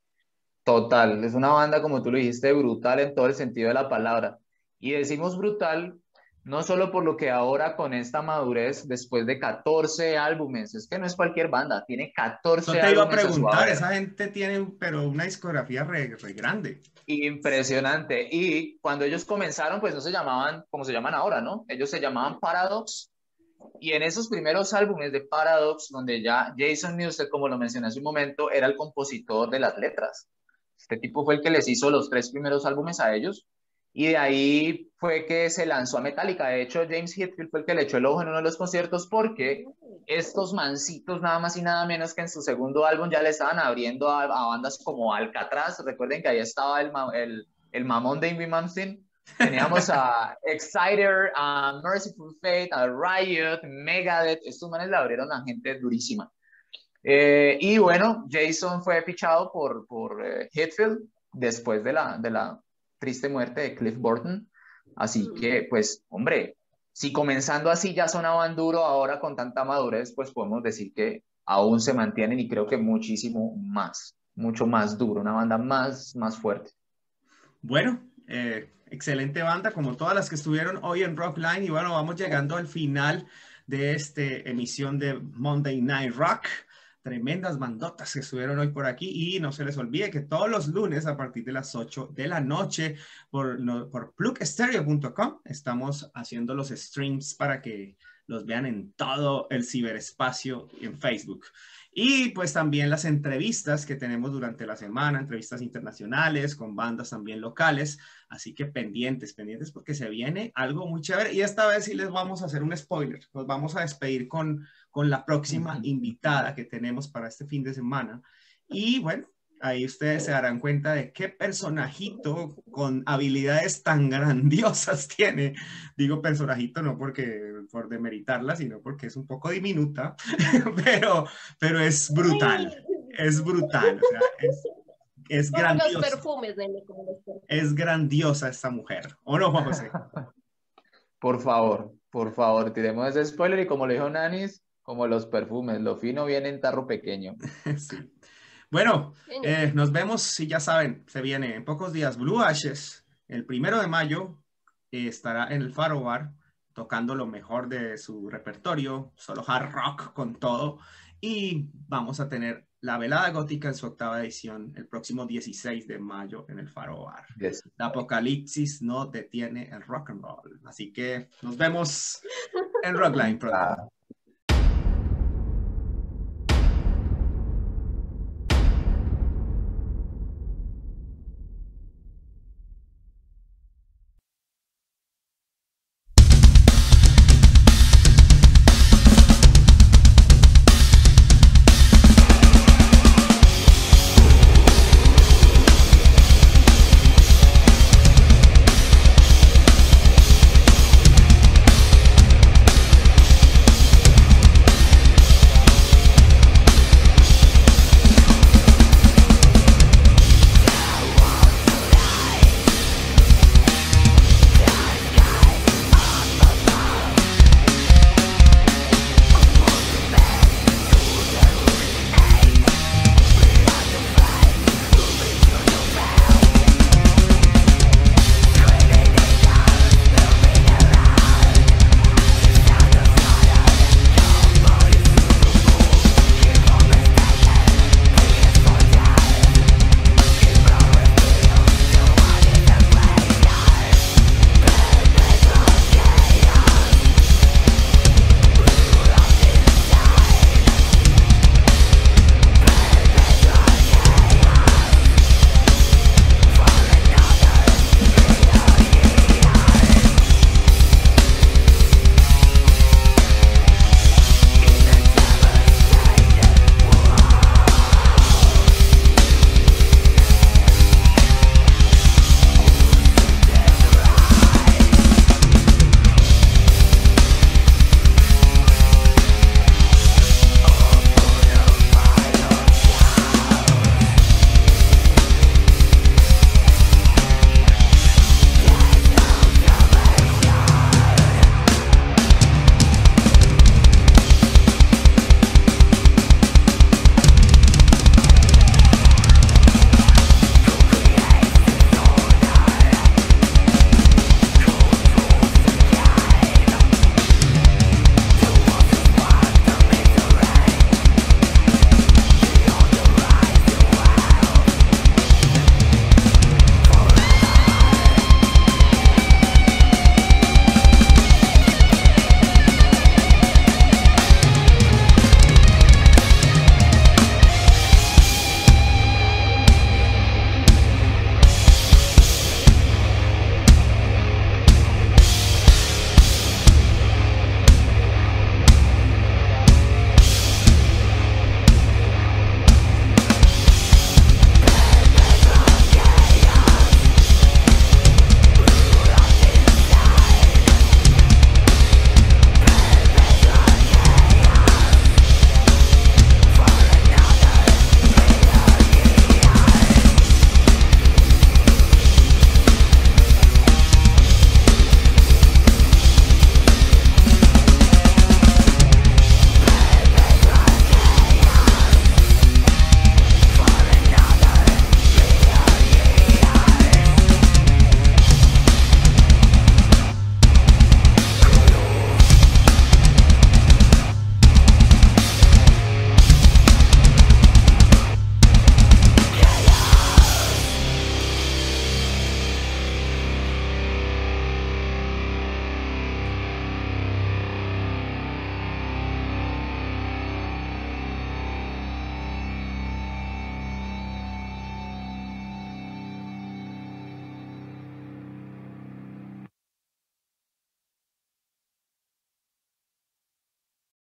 Total, es una banda, como tú lo dijiste, brutal en todo el sentido de la palabra. Y decimos brutal no solo por lo que ahora con esta madurez, después de 14 álbumes, es que no es cualquier banda, tiene 14 álbumes. te iba a preguntar, esa gente tiene pero una discografía re, re, grande. Impresionante. Y cuando ellos comenzaron, pues no se llamaban como se llaman ahora, ¿no? Ellos se llamaban Paradox y en esos primeros álbumes de Paradox, donde ya Jason Newsted, como lo mencioné hace un momento, era el compositor de las letras. Este tipo fue el que les hizo los tres primeros álbumes a ellos. Y de ahí fue que se lanzó a Metallica. De hecho, James Hetfield fue el que le echó el ojo en uno de los conciertos porque estos mancitos, nada más y nada menos que en su segundo álbum, ya le estaban abriendo a, bandas como Alcatraz. Recuerden que ahí estaba el, el, el mamón de Amy Teníamos a Exciter, a Merciful Fate, a Riot, Megadeth. Estos manes la abrieron a gente durísima. Eh, y bueno, Jason fue fichado por, por uh, después de la, de la triste muerte de Cliff Burton. Así que, pues, hombre, si comenzando así ya sonaban duro, ahora con tanta madurez, pues podemos decir que aún se mantienen y creo que muchísimo más, mucho más duro, una banda más, más fuerte. Bueno, eh, excelente banda, como todas las que estuvieron hoy en Rockline. Y bueno, vamos llegando al final de esta emisión de Monday Night Rock. Tremendas bandotas que estuvieron hoy por aquí. Y no se les olvide que todos los lunes a partir de las 8 de la noche por, por plugstereo.com estamos haciendo los streams para que los vean en todo el ciberespacio en Facebook. Y pues también las entrevistas que tenemos durante la semana, entrevistas internacionales con bandas también locales. Así que pendientes, pendientes porque se viene algo muy chévere. Y esta vez sí les vamos a hacer un spoiler. Nos vamos a despedir con, con la próxima invitada que tenemos para este fin de semana. Y bueno, ahí ustedes se darán cuenta de qué personajito con habilidades tan grandiosas tiene. Digo personajito no porque por demeritarla, sino porque es un poco diminuta, pero, pero es brutal, es brutal, o sea, es, es grandiosa. Es grandiosa esta mujer, ¿o no, Juan José? Por favor, por favor, tiremos ese spoiler y como le dijo Nanis, como los perfumes, lo fino viene en tarro pequeño. sí. Bueno, eh, nos vemos, si ya saben, se viene en pocos días Blue Ashes, el primero de mayo, eh, estará en el Faro Bar tocando lo mejor de su repertorio, solo hard rock con todo, y vamos a tener la velada gótica en su octava edición el próximo 16 de mayo en el Faro Bar. La apocalipsis no detiene el rock and roll, así que nos vemos en Rockline.